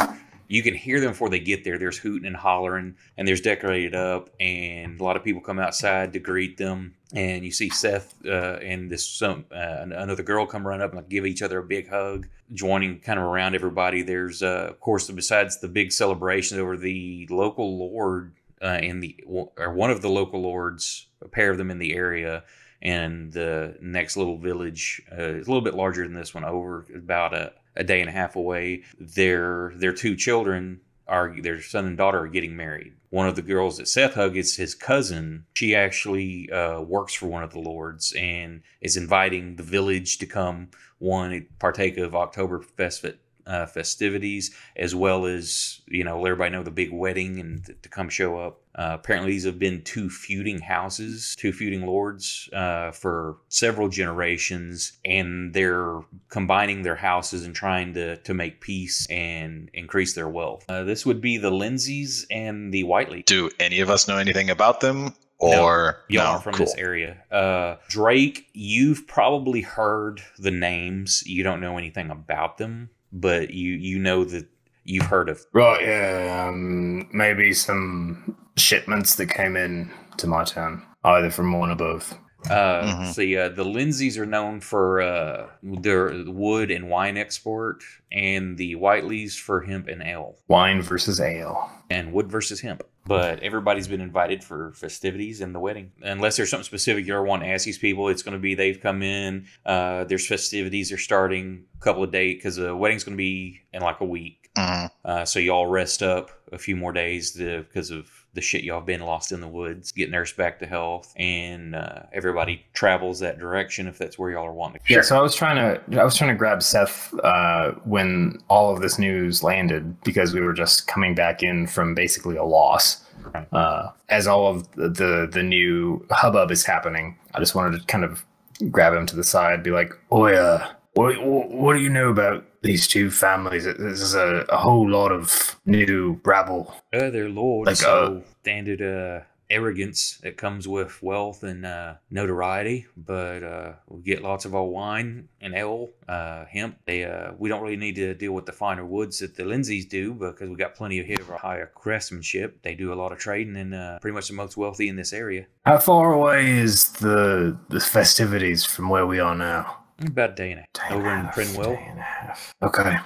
you can hear them before they get there. There's hooting and hollering, and there's decorated up, and a lot of people come outside to greet them. And you see Seth uh, and this some uh, another girl come run up and give each other a big hug, joining kind of around everybody. There's uh, of course besides the big celebration over the local lord uh, in the or one of the local lords, a pair of them in the area, and the next little village uh, is a little bit larger than this one, over about a, a day and a half away. Their their two children are their son and daughter are getting married. One of the girls that Seth hug is his cousin. She actually uh, works for one of the lords and is inviting the village to come one partake of Oktoberfest uh, festivities, as well as you know, let everybody know the big wedding and th- to come show up. Uh, apparently, these have been two feuding houses, two feuding lords uh, for several generations, and they're combining their houses and trying to to make peace and increase their wealth. Uh, this would be the Lindsays and the Whiteley. Do any of us know anything about them? Or no, y'all no? from Cool. this area. Uh, Drake, you've probably heard the names. You don't know anything about them, but you you know that you've heard of. Right, yeah. Um, maybe some shipments that came in to my town, either from one or both. Uh, Mhm. See, uh, the Lindsays are known for uh, their wood and wine export, and the Whiteleys for hemp and ale, Wine versus ale. and wood versus hemp. But everybody's been invited for festivities and the wedding. Unless there's something specific you ever want to ask these people, it's going to be they've come in. Uh, there's festivities. They're starting a couple of days because the wedding's going to be in like a week. Mhm. Uh, so y'all rest up a few more days because of the shit y'all been lost in the woods, get nursed back to health, and uh, everybody travels that direction if that's where y'all are wanting to. Go. Yeah, so I was trying to I was trying to grab Seth uh, when all of this news landed because we were just coming back in from basically a loss. Right. Uh, as all of the, the the new hubbub is happening, I just wanted to kind of grab him to the side, be like, "Oh yeah, what what, what do you know about these two families? This is a, a whole lot of new rabble." Uh, their lord, Like, so standard uh, arrogance that comes with wealth and uh, notoriety. But uh, we get lots of our wine and ale, uh, hemp. They uh, we don't really need to deal with the finer woods that the Lindsays do because we got plenty of here of our higher craftsmanship. They do a lot of trading and uh, pretty much the most wealthy in this area. How far away is the the festivities from where we are now? About a day and a half over in Prinwell. day and a half. Okay.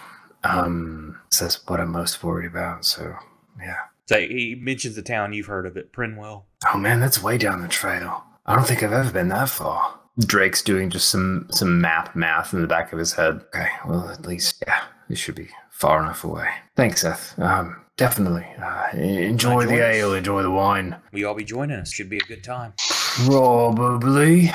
Um, says what I'm most worried about. So yeah. So he mentions the town you've heard of it, Prinwell. Oh man, that's way down the trail. I don't think I've ever been that far. Drake's doing just some some map math in the back of his head. Okay, well at least yeah, this should be far enough away. Thanks, Seth. Um, definitely. Uh, enjoy Enjoy the ale. Enjoy the wine. We all be joining us? Should be a good time. Probably.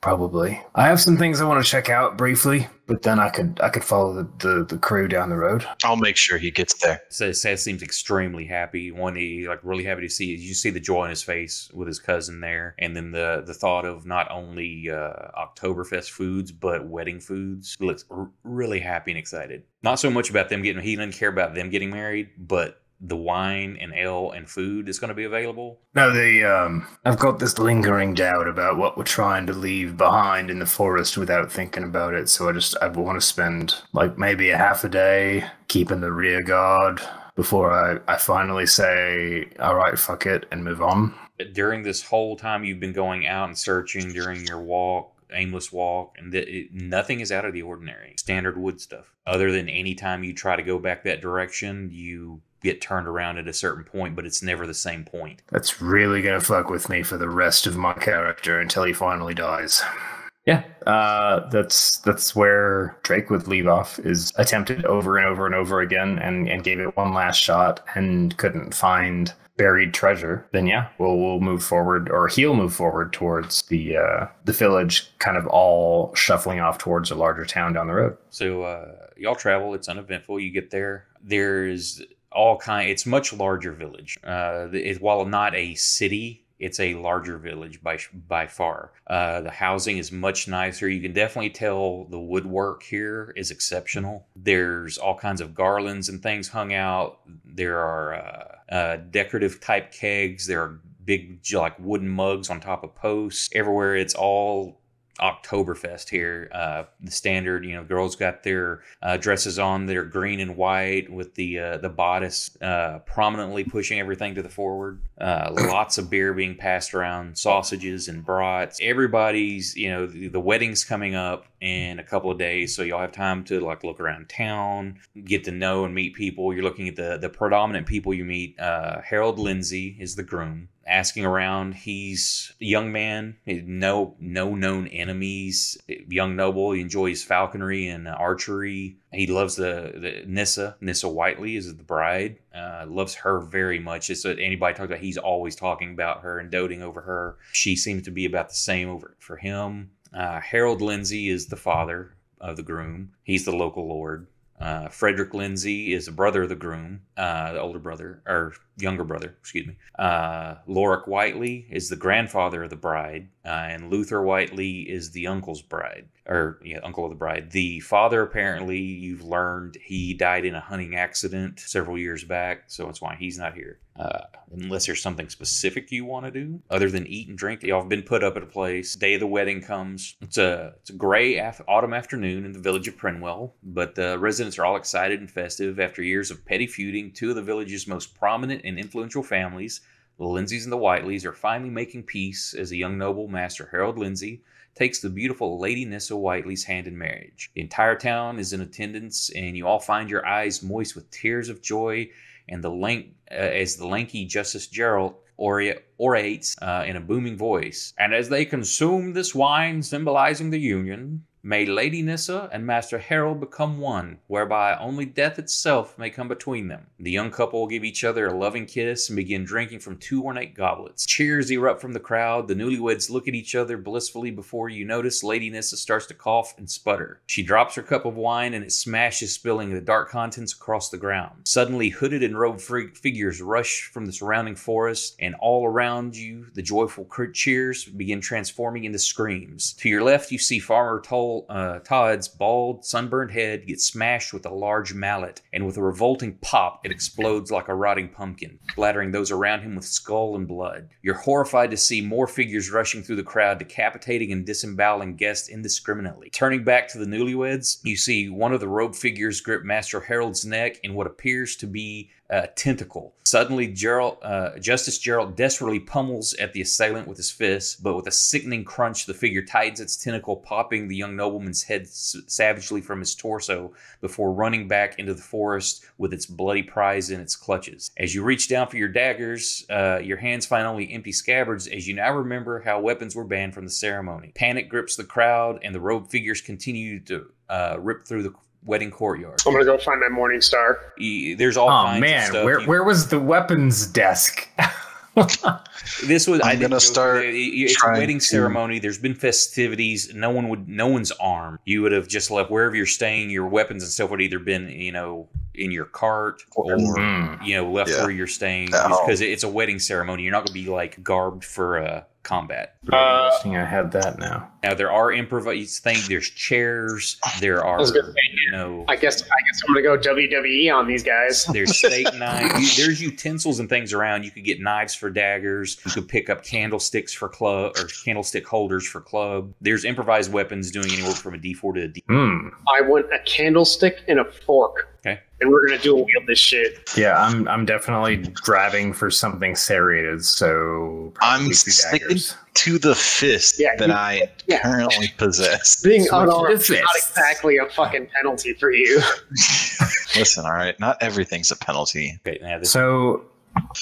Probably. I have some things I want to check out briefly, but then I could I could follow the, the, the crew down the road. I'll make sure he gets there. So Seth seems extremely happy. One, he like really happy to see you see the joy in his face with his cousin there, and then the the thought of not only uh, Oktoberfest foods but wedding foods. He looks r- really happy and excited. Not so much about them getting. He doesn't care about them getting married, but the wine and ale and food is going to be available. No, the um, I've got this lingering doubt about what we're trying to leave behind in the forest without thinking about it. So I just I want to spend like maybe a half a day keeping the rear guard before I I finally say all right, fuck it, and move on. during this whole time you've been going out and searching during your walk aimless walk and that it, nothing is out of the ordinary standard wood stuff other than any time you try to go back that direction you get turned around at a certain point but it's never the same point That's really gonna fuck with me for the rest of my character until he finally dies. Yeah, uh, that's that's where Drake would leave off. Is attempted over and over and over again, and and gave it one last shot and couldn't find buried treasure. Then yeah, we'll we'll move forward, or he'll move forward towards the uh, the village, kind of all shuffling off towards a larger town down the road. so uh, y'all travel it's uneventful you get there there's all kind it's much larger village. Uh it, while not a city it's a larger village by by far. Uh the housing is much nicer. You can definitely tell the woodwork here is exceptional. There's all kinds of garlands and things hung out. There are uh, uh decorative type kegs. There are big like wooden mugs on top of posts. Everywhere it's all Oktoberfest here. Uh, the standard, you know, girls got their uh, dresses on that are green and white with the uh, the bodice uh, prominently pushing everything to the forward. Uh, lots of beer being passed around, sausages and brats. Everybody's, you know, the, the wedding's coming up in a couple of days, so y'all have time to like look around town, get to know and meet people. You're looking at the the predominant people you meet. Uh, Harold Lindsay is the groom asking around. He's a young man, no no known enemies. Young noble. He enjoys falconry and archery. He loves the, the Nissa. Nissa Whiteley is the bride. Uh, loves her very much. It's what anybody talks about. He's always talking about her and doting over her. She seems to be about the same over for him. Uh, Harold Lindsay is the father of the groom. He's the local lord. Uh, Frederick Lindsay is the brother of the groom, uh, the older brother, or younger brother, excuse me. Uh, Lorik Whiteley is the grandfather of the bride, uh, and Luther Whiteley is the uncle's bride, or yeah, uncle of the bride. The father, apparently, you've learned he died in a hunting accident several years back, so that's why he's not here. Uh, unless there's something specific you want to do other than eat and drink. Y'all have been put up at a place. Day of the wedding comes. It's a it's a gray af- autumn afternoon in the village of Prinwell, but the residents are all excited and festive after years of petty feuding. Two of the village's most prominent and influential families, the Lindsays and the Whiteleys, are finally making peace as a young noble, Master Harold Lindsay, takes the beautiful Lady Nissa Whiteley's hand in marriage. The entire town is in attendance, and you all find your eyes moist with tears of joy and the lank, uh, as the lanky Justice Gerald orates uh, in a booming voice. And as they consume this wine symbolizing the union, May Lady Nissa and Master Harold become one, whereby only death itself may come between them. The young couple give each other a loving kiss and begin drinking from two ornate goblets. Cheers erupt from the crowd. The newlyweds look at each other blissfully before you notice Lady Nissa starts to cough and sputter. She drops her cup of wine and it smashes, spilling the dark contents across the ground. Suddenly, hooded and robed figures rush from the surrounding forest, and all around you, the joyful cheers begin transforming into screams. To your left, you see Farmer Toll uh, Todd's bald, sunburned head gets smashed with a large mallet, and with a revolting pop, it explodes like a rotting pumpkin, splattering those around him with skull and blood. You're horrified to see more figures rushing through the crowd, decapitating and disemboweling guests indiscriminately. Turning back to the newlyweds, you see one of the robed figures grip Master Harold's neck in what appears to be uh, tentacle. Suddenly, Gerald, uh, Justice Gerald desperately pummels at the assailant with his fist, but with a sickening crunch, the figure tightens its tentacle, popping the young nobleman's head s- savagely from his torso before running back into the forest with its bloody prize in its clutches. As you reach down for your daggers, uh, your hands find only empty scabbards as you now remember how weapons were banned from the ceremony. Panic grips the crowd, and the robed figures continue to uh, rip through the wedding courtyard. I'm gonna go find my morning star. There's all oh kinds man, of stuff. where where was the weapons desk? this was I'm I gonna start through the- It's a wedding to- ceremony. There's been festivities. No one would. No one's armed. You would have just left wherever you're staying. Your weapons and stuff would either been you know in your cart or Mm. you know left Yeah. where you're staying because it's a wedding ceremony. You're not going to be like garbed for uh, combat. Uh, Interesting, I had that now. Now there are improvised things. There's chairs. There are say, you know. I guess I guess I'm gonna go WWE on these guys. There's steak knives. You- There's utensils and things around. You could get knives for daggers. You could pick up candlesticks for club or candlestick holders for club. There's improvised weapons doing anywhere from a D4 to a D. Hmm. I want a candlestick and a fork. Okay. And we're gonna dual wield this shit. Yeah, I'm I'm definitely grabbing for something serrated. So I'm probably sticking daggers. To the fist Yeah, that you- I yeah. currently possess. Being Switch unarmed is not exactly a fucking penalty for you. Listen, all right, not everything's a penalty. Okay, now this So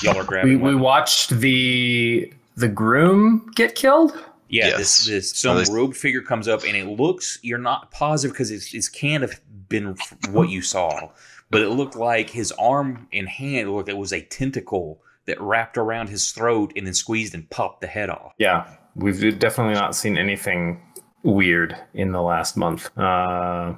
y'all are grabbing. we, we watched the the groom get killed. yeah, Yes. this this some Well, this- robed figure comes up and it looks. You're not positive because it's it's can't have been what you saw, but it looked like his arm and hand looked. It was a tentacle that wrapped around his throat and then squeezed and popped the head off. Yeah, we've definitely not seen anything weird in the last month. Uh,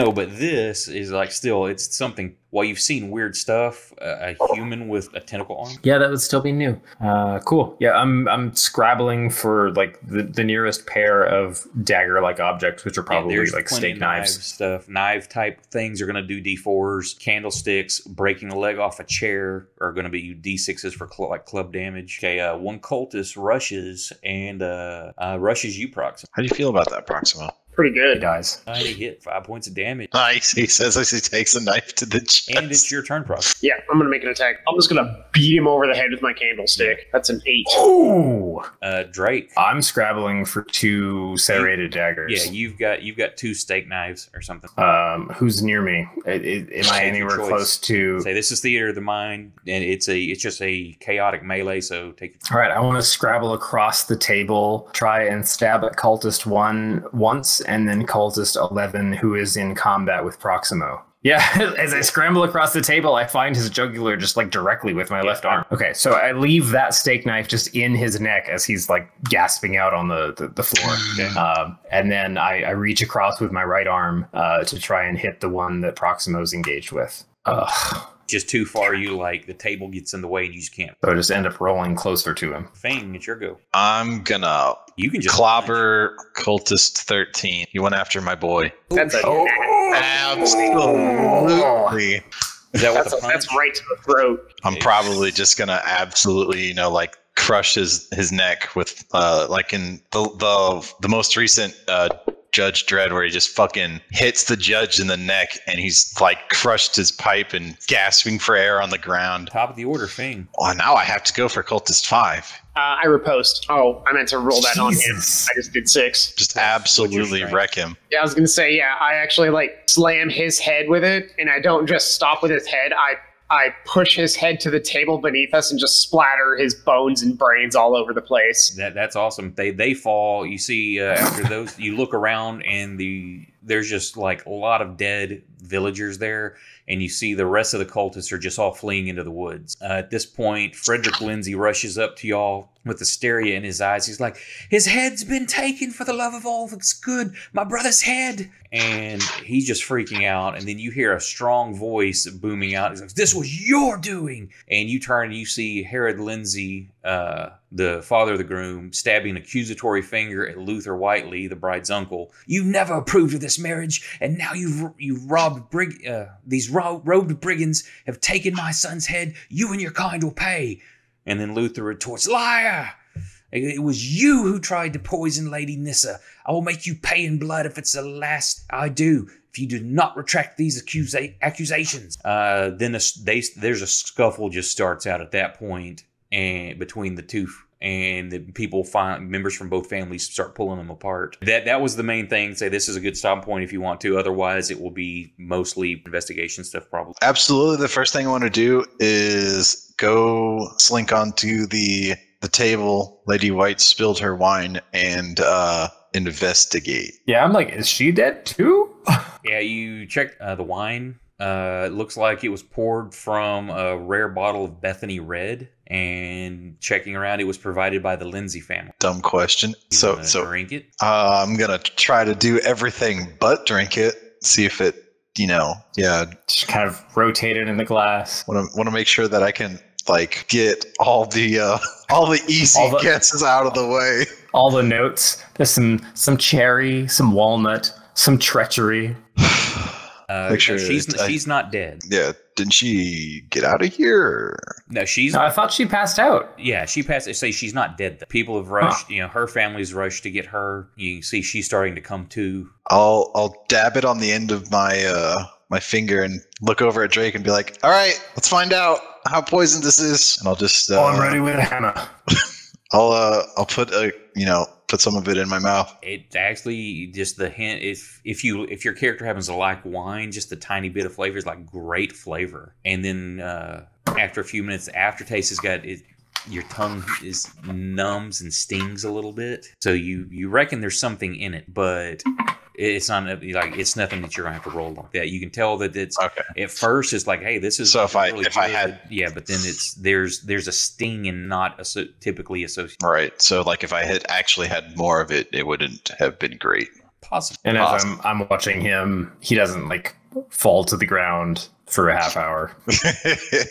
No, No, but this is like still it's something. While you've seen weird stuff, uh, a human with a tentacle arm. Yeah, that would still be new. Uh, cool. Yeah, I'm I'm scrabbling for like the, the nearest pair of dagger like objects, which are probably Yeah, like steak knives. knives stuff. Knife type things are going to do D4s. Candlesticks, breaking a leg off a chair are going to be D6s for cl- like club damage. Okay, uh, one cultist rushes and uh, uh, rushes you, Proxima. How do you feel about that, Proximo? Pretty He good. dies. Uh, he hit five points of damage. Nice. He says as he takes a knife to the chest. And it's your turn, Proxima. Yeah, I'm gonna make an attack. I'm just gonna beat him over the head with my candlestick. That's an eight. Ooh! Uh, Drake. I'm scrabbling for two serrated daggers. Yeah, you've got you've got two steak knives or something. Um, who's near me? I- I- am I anywhere close to? Say this is theater of the mind, and it's a it's just a chaotic melee. So take your All right, I want to scrabble across the table, try and stab at cultist one once, and then cultist eleven, who is in combat with Proximo. Yeah, as I scramble across the table, I find his jugular just like directly with my left arm. Okay, so I leave that steak knife just in his neck as he's like gasping out on the the, the floor, Okay. um, and then I, I reach across with my right arm uh, to try and hit the one that Proximo's engaged with. Ugh. Just too far. You like the table gets in the way, and you just can't. So I just end up rolling closer to him. Fang, it's your go. I'm gonna You can just clobber cultist 13. He went after my boy. That's a Absolutely. Is that what that's, the a, that's right to the throat. I'm probably just gonna absolutely, you know, like crush his his neck with uh like in the the the most recent uh Judge Dredd where he just fucking hits the judge in the neck and he's like crushed his pipe and gasping for air on the ground. Top of the order, Fang. Well, now I have to go for cultist five. Uh, I riposte. Oh, I meant to roll that on him. I just did six. Just absolutely wreck him. Yeah, I was gonna say, yeah, I actually like slam his head with it, and I don't just stop with his head. I I push his head to the table beneath us and just splatter his bones and brains all over the place. That that's awesome. They they fall. You see uh, after those, you look around and the there's just like a lot of dead villagers there, and you see the rest of the cultists are just all fleeing into the woods. Uh, at this point, Frederick Lindsay rushes up to y'all with hysteria in his eyes. He's like, "His head's been taken for the love of all that's good. My brother's head." And he's just freaking out. And then you hear a strong voice booming out. He's like, "This was your doing!" And you turn and you see Herod Lindsay, uh, the father of the groom, stabbing an accusatory finger at Luther Whiteley, the bride's uncle. You never approved of this marriage, and now you've you've robbed brig. Uh, these ro- robed brigands have taken my son's head. You and your kind will pay. And then Luther retorts, "Liar! It was you who tried to poison Lady Nissa. I will make you pay in blood if it's the last I do. If you do not retract these accusa- accusations." Uh, then a they, there's a scuffle just starts out at that point, and between the two, and the people find members from both families start pulling them apart. That that was the main thing. Say this is a good stop point if you want to. Otherwise, it will be mostly investigation stuff, probably. Absolutely. The first thing I want to do is go slink onto the the table. Lady White spilled her wine and uh, investigate. Yeah, I'm like, is she dead too? Yeah, you check uh, the wine. Uh, it looks like it was poured from a rare bottle of Bethany Red, and checking around, it was provided by the Lindsay family. Dumb question. You So so drink it. uh, I'm gonna try to do everything but drink it. See if it, you know, yeah. Just kind of rotated in the glass. Want to want to make sure that I can like get all the uh, all the easy All the- guesses out of the way. All the notes. There's some some cherry, some walnut, some treachery. Uh, Make sure she's I- she's not dead. Yeah, didn't she get out of here? No, she's No, I thought she passed out. yeah. She passed. Say she's not dead. Though. People have rushed. You know, her family's rushed to get her. You can see she's starting to come to. I'll I'll dab it on the end of my uh my finger and look over at Drake and be like, "All right, let's find out how poisoned this is." And I'll just uh, oh, I'm ready with Hannah. I'll uh I'll put a you know put some of it in my mouth. It actually just the hint. If if you if your character happens to like wine, just a tiny bit of flavor is like great flavor. And then uh, after a few minutes, aftertaste has got it. Your tongue is numbs and stings a little bit, so you you reckon there's something in it, but it's not like it's nothing that you're gonna have to roll like that. You can tell that it's Okay. at first it's like, hey, this is So if I- really if I had- yeah, but then it's there's there's a sting and not asso- typically associated. Right. So like if I had actually had more of it, it wouldn't have been great. Possible. And as Awesome. I'm, I'm watching him, he doesn't like fall to the ground for a half hour. uh,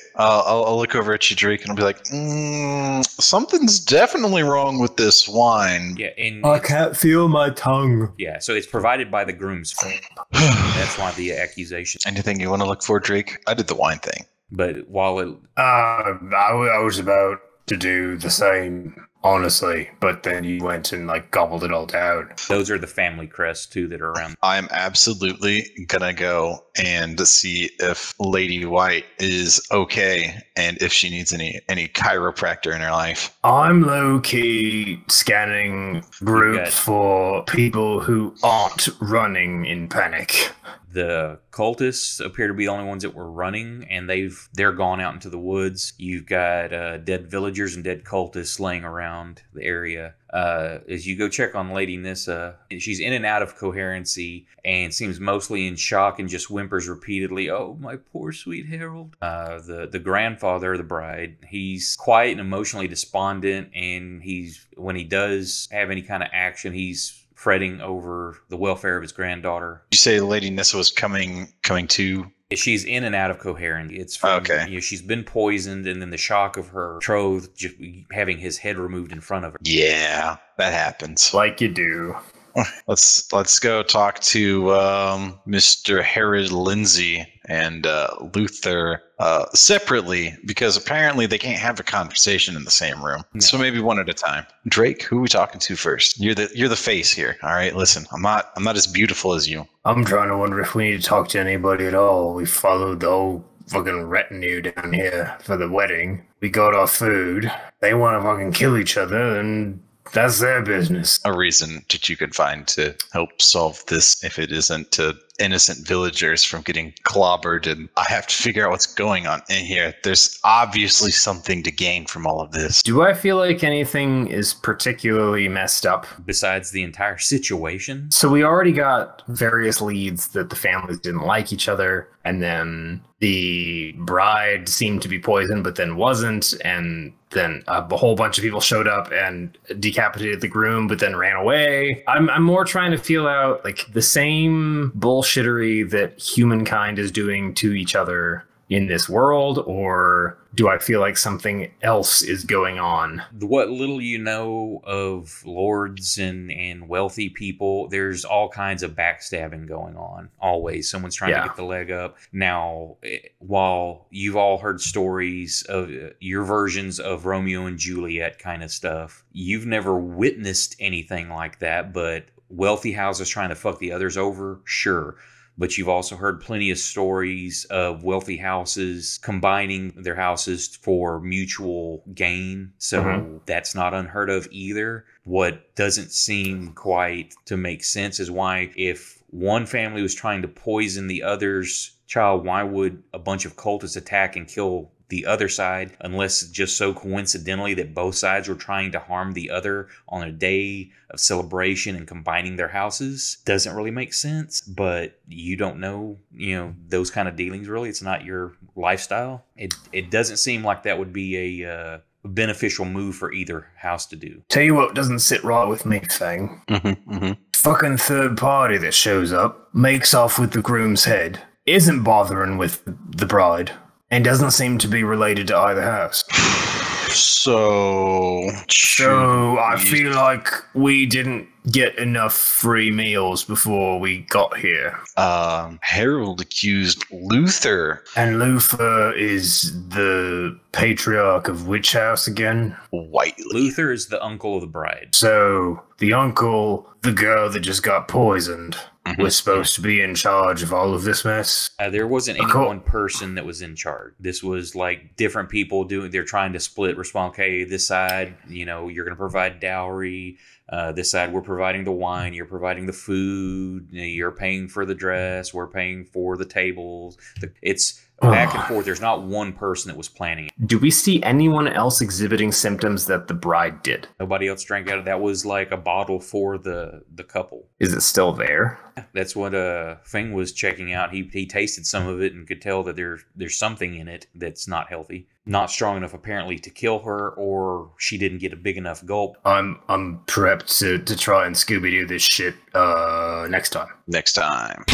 I'll, I'll look over at you, Drake, and I'll be like, mm, something's definitely wrong with this wine. Yeah, and can't feel my tongue. yeah, so it's provided by the groom's firm. That's why the accusation. Anything you want to look for, Drake? I did the wine thing. But while it Uh, I, w- I was about to do the same, honestly, but then you went and like gobbled it all down. those are the family crests too that are around. I'm absolutely gonna go and see if Lady White is okay and if she needs any any chiropractor in her life. I'm low key scanning groups for people who aren't running in panic. The cultists appear to be the only ones that were running, and they've they're gone out into the woods. You've got uh, dead villagers and dead cultists laying around the area. Uh, as you go check on Lady Nissa, she's in and out of coherency and seems mostly in shock and just whimpers repeatedly. Oh, my poor sweet Harold. Uh, the the grandfather of the bride, he's quiet and emotionally despondent, and he's when he does have any kind of action, he's fretting over the welfare of his granddaughter. You say the Lady Nissa was coming coming to. She's in and out of coherence. It's from, Okay. You know, she's been poisoned, and then the shock of her troth just having his head removed in front of her. Yeah, that happens. Like you do. Let's let's go talk to um, Mr. Herod Lindsay and uh, Luther uh, separately because apparently they can't have a conversation in the same room. No. So maybe one at a time. Drake, who are we talking to first? You're the you're the face here. All right, listen, I'm not I'm not as beautiful as you. I'm trying to wonder if we need to talk to anybody at all. We followed the whole fucking retinue down here for the wedding. We got our food. They want to fucking kill each other, and that's their business. A reason that you could find to help solve this if it isn't to innocent villagers from getting clobbered and I have to figure out what's going on in here. There's obviously something to gain from all of this. Do I feel like anything is particularly messed up? Besides the entire situation, So we already got various leads that the families didn't like each other, and then the bride seemed to be poisoned, but then wasn't, and then a whole bunch of people showed up and decapitated the groom, but then ran away. I'm I'm more trying to feel out like the same bullshittery that humankind is doing to each other in this world, or do I feel like something else is going on? what little you know of lords and, and wealthy people, there's all kinds of backstabbing going on. Always, someone's trying Yeah. to get the leg up. Now, eh, while you've all heard stories of uh, your versions of Romeo and Juliet kind of stuff, you've never witnessed anything like that. But wealthy houses trying to fuck the others over, sure. But you've also heard plenty of stories of wealthy houses combining their houses for mutual gain. So Mhm. that's not unheard of either. What doesn't seem quite to make sense is why, if one family was trying to poison the other's child, why would a bunch of cultists attack and kill the other side unless just so coincidentally that both sides were trying to harm the other on a day of celebration and combining their houses. Doesn't really make sense but you don't know you know those kind of dealings really. It's not your lifestyle. It it doesn't seem like that would be a uh, beneficial move for either house to do. Tell you what doesn't sit right with me, Fang. Mm-hmm, mm-hmm. fucking third party that shows up, makes off with the groom's head, isn't bothering with the bride, and doesn't seem to be related to either house. So, So I feel like we didn't get enough free meals before we got here. um, Harold accused Luther And Luther is the patriarch of which house again? White. luther is the uncle of the bride So the uncle, the girl that just got poisoned, Mhm. was supposed to be in charge of all of this mess. Uh, there wasn't any one person that was in charge. This was like different people doing. They're trying to split response. Okay, this side, you know, you're going to provide dowry. Uh, this side, we're providing the wine. You're providing the food. You're paying for the dress. We're paying for the tables. The, it's back and forth. There's not one person that was planning it. Do we see anyone else exhibiting symptoms that the bride did? Nobody else drank out of that. Was like a bottle for the the couple. Is it still there? That's what uh Fang was checking out. He he tasted some of it and could tell that there there's something in it that's not healthy, not strong enough apparently to kill her, or she didn't get a big enough gulp. I'm I'm prepped to, to try and Scooby Doo this shit uh next time. Next time.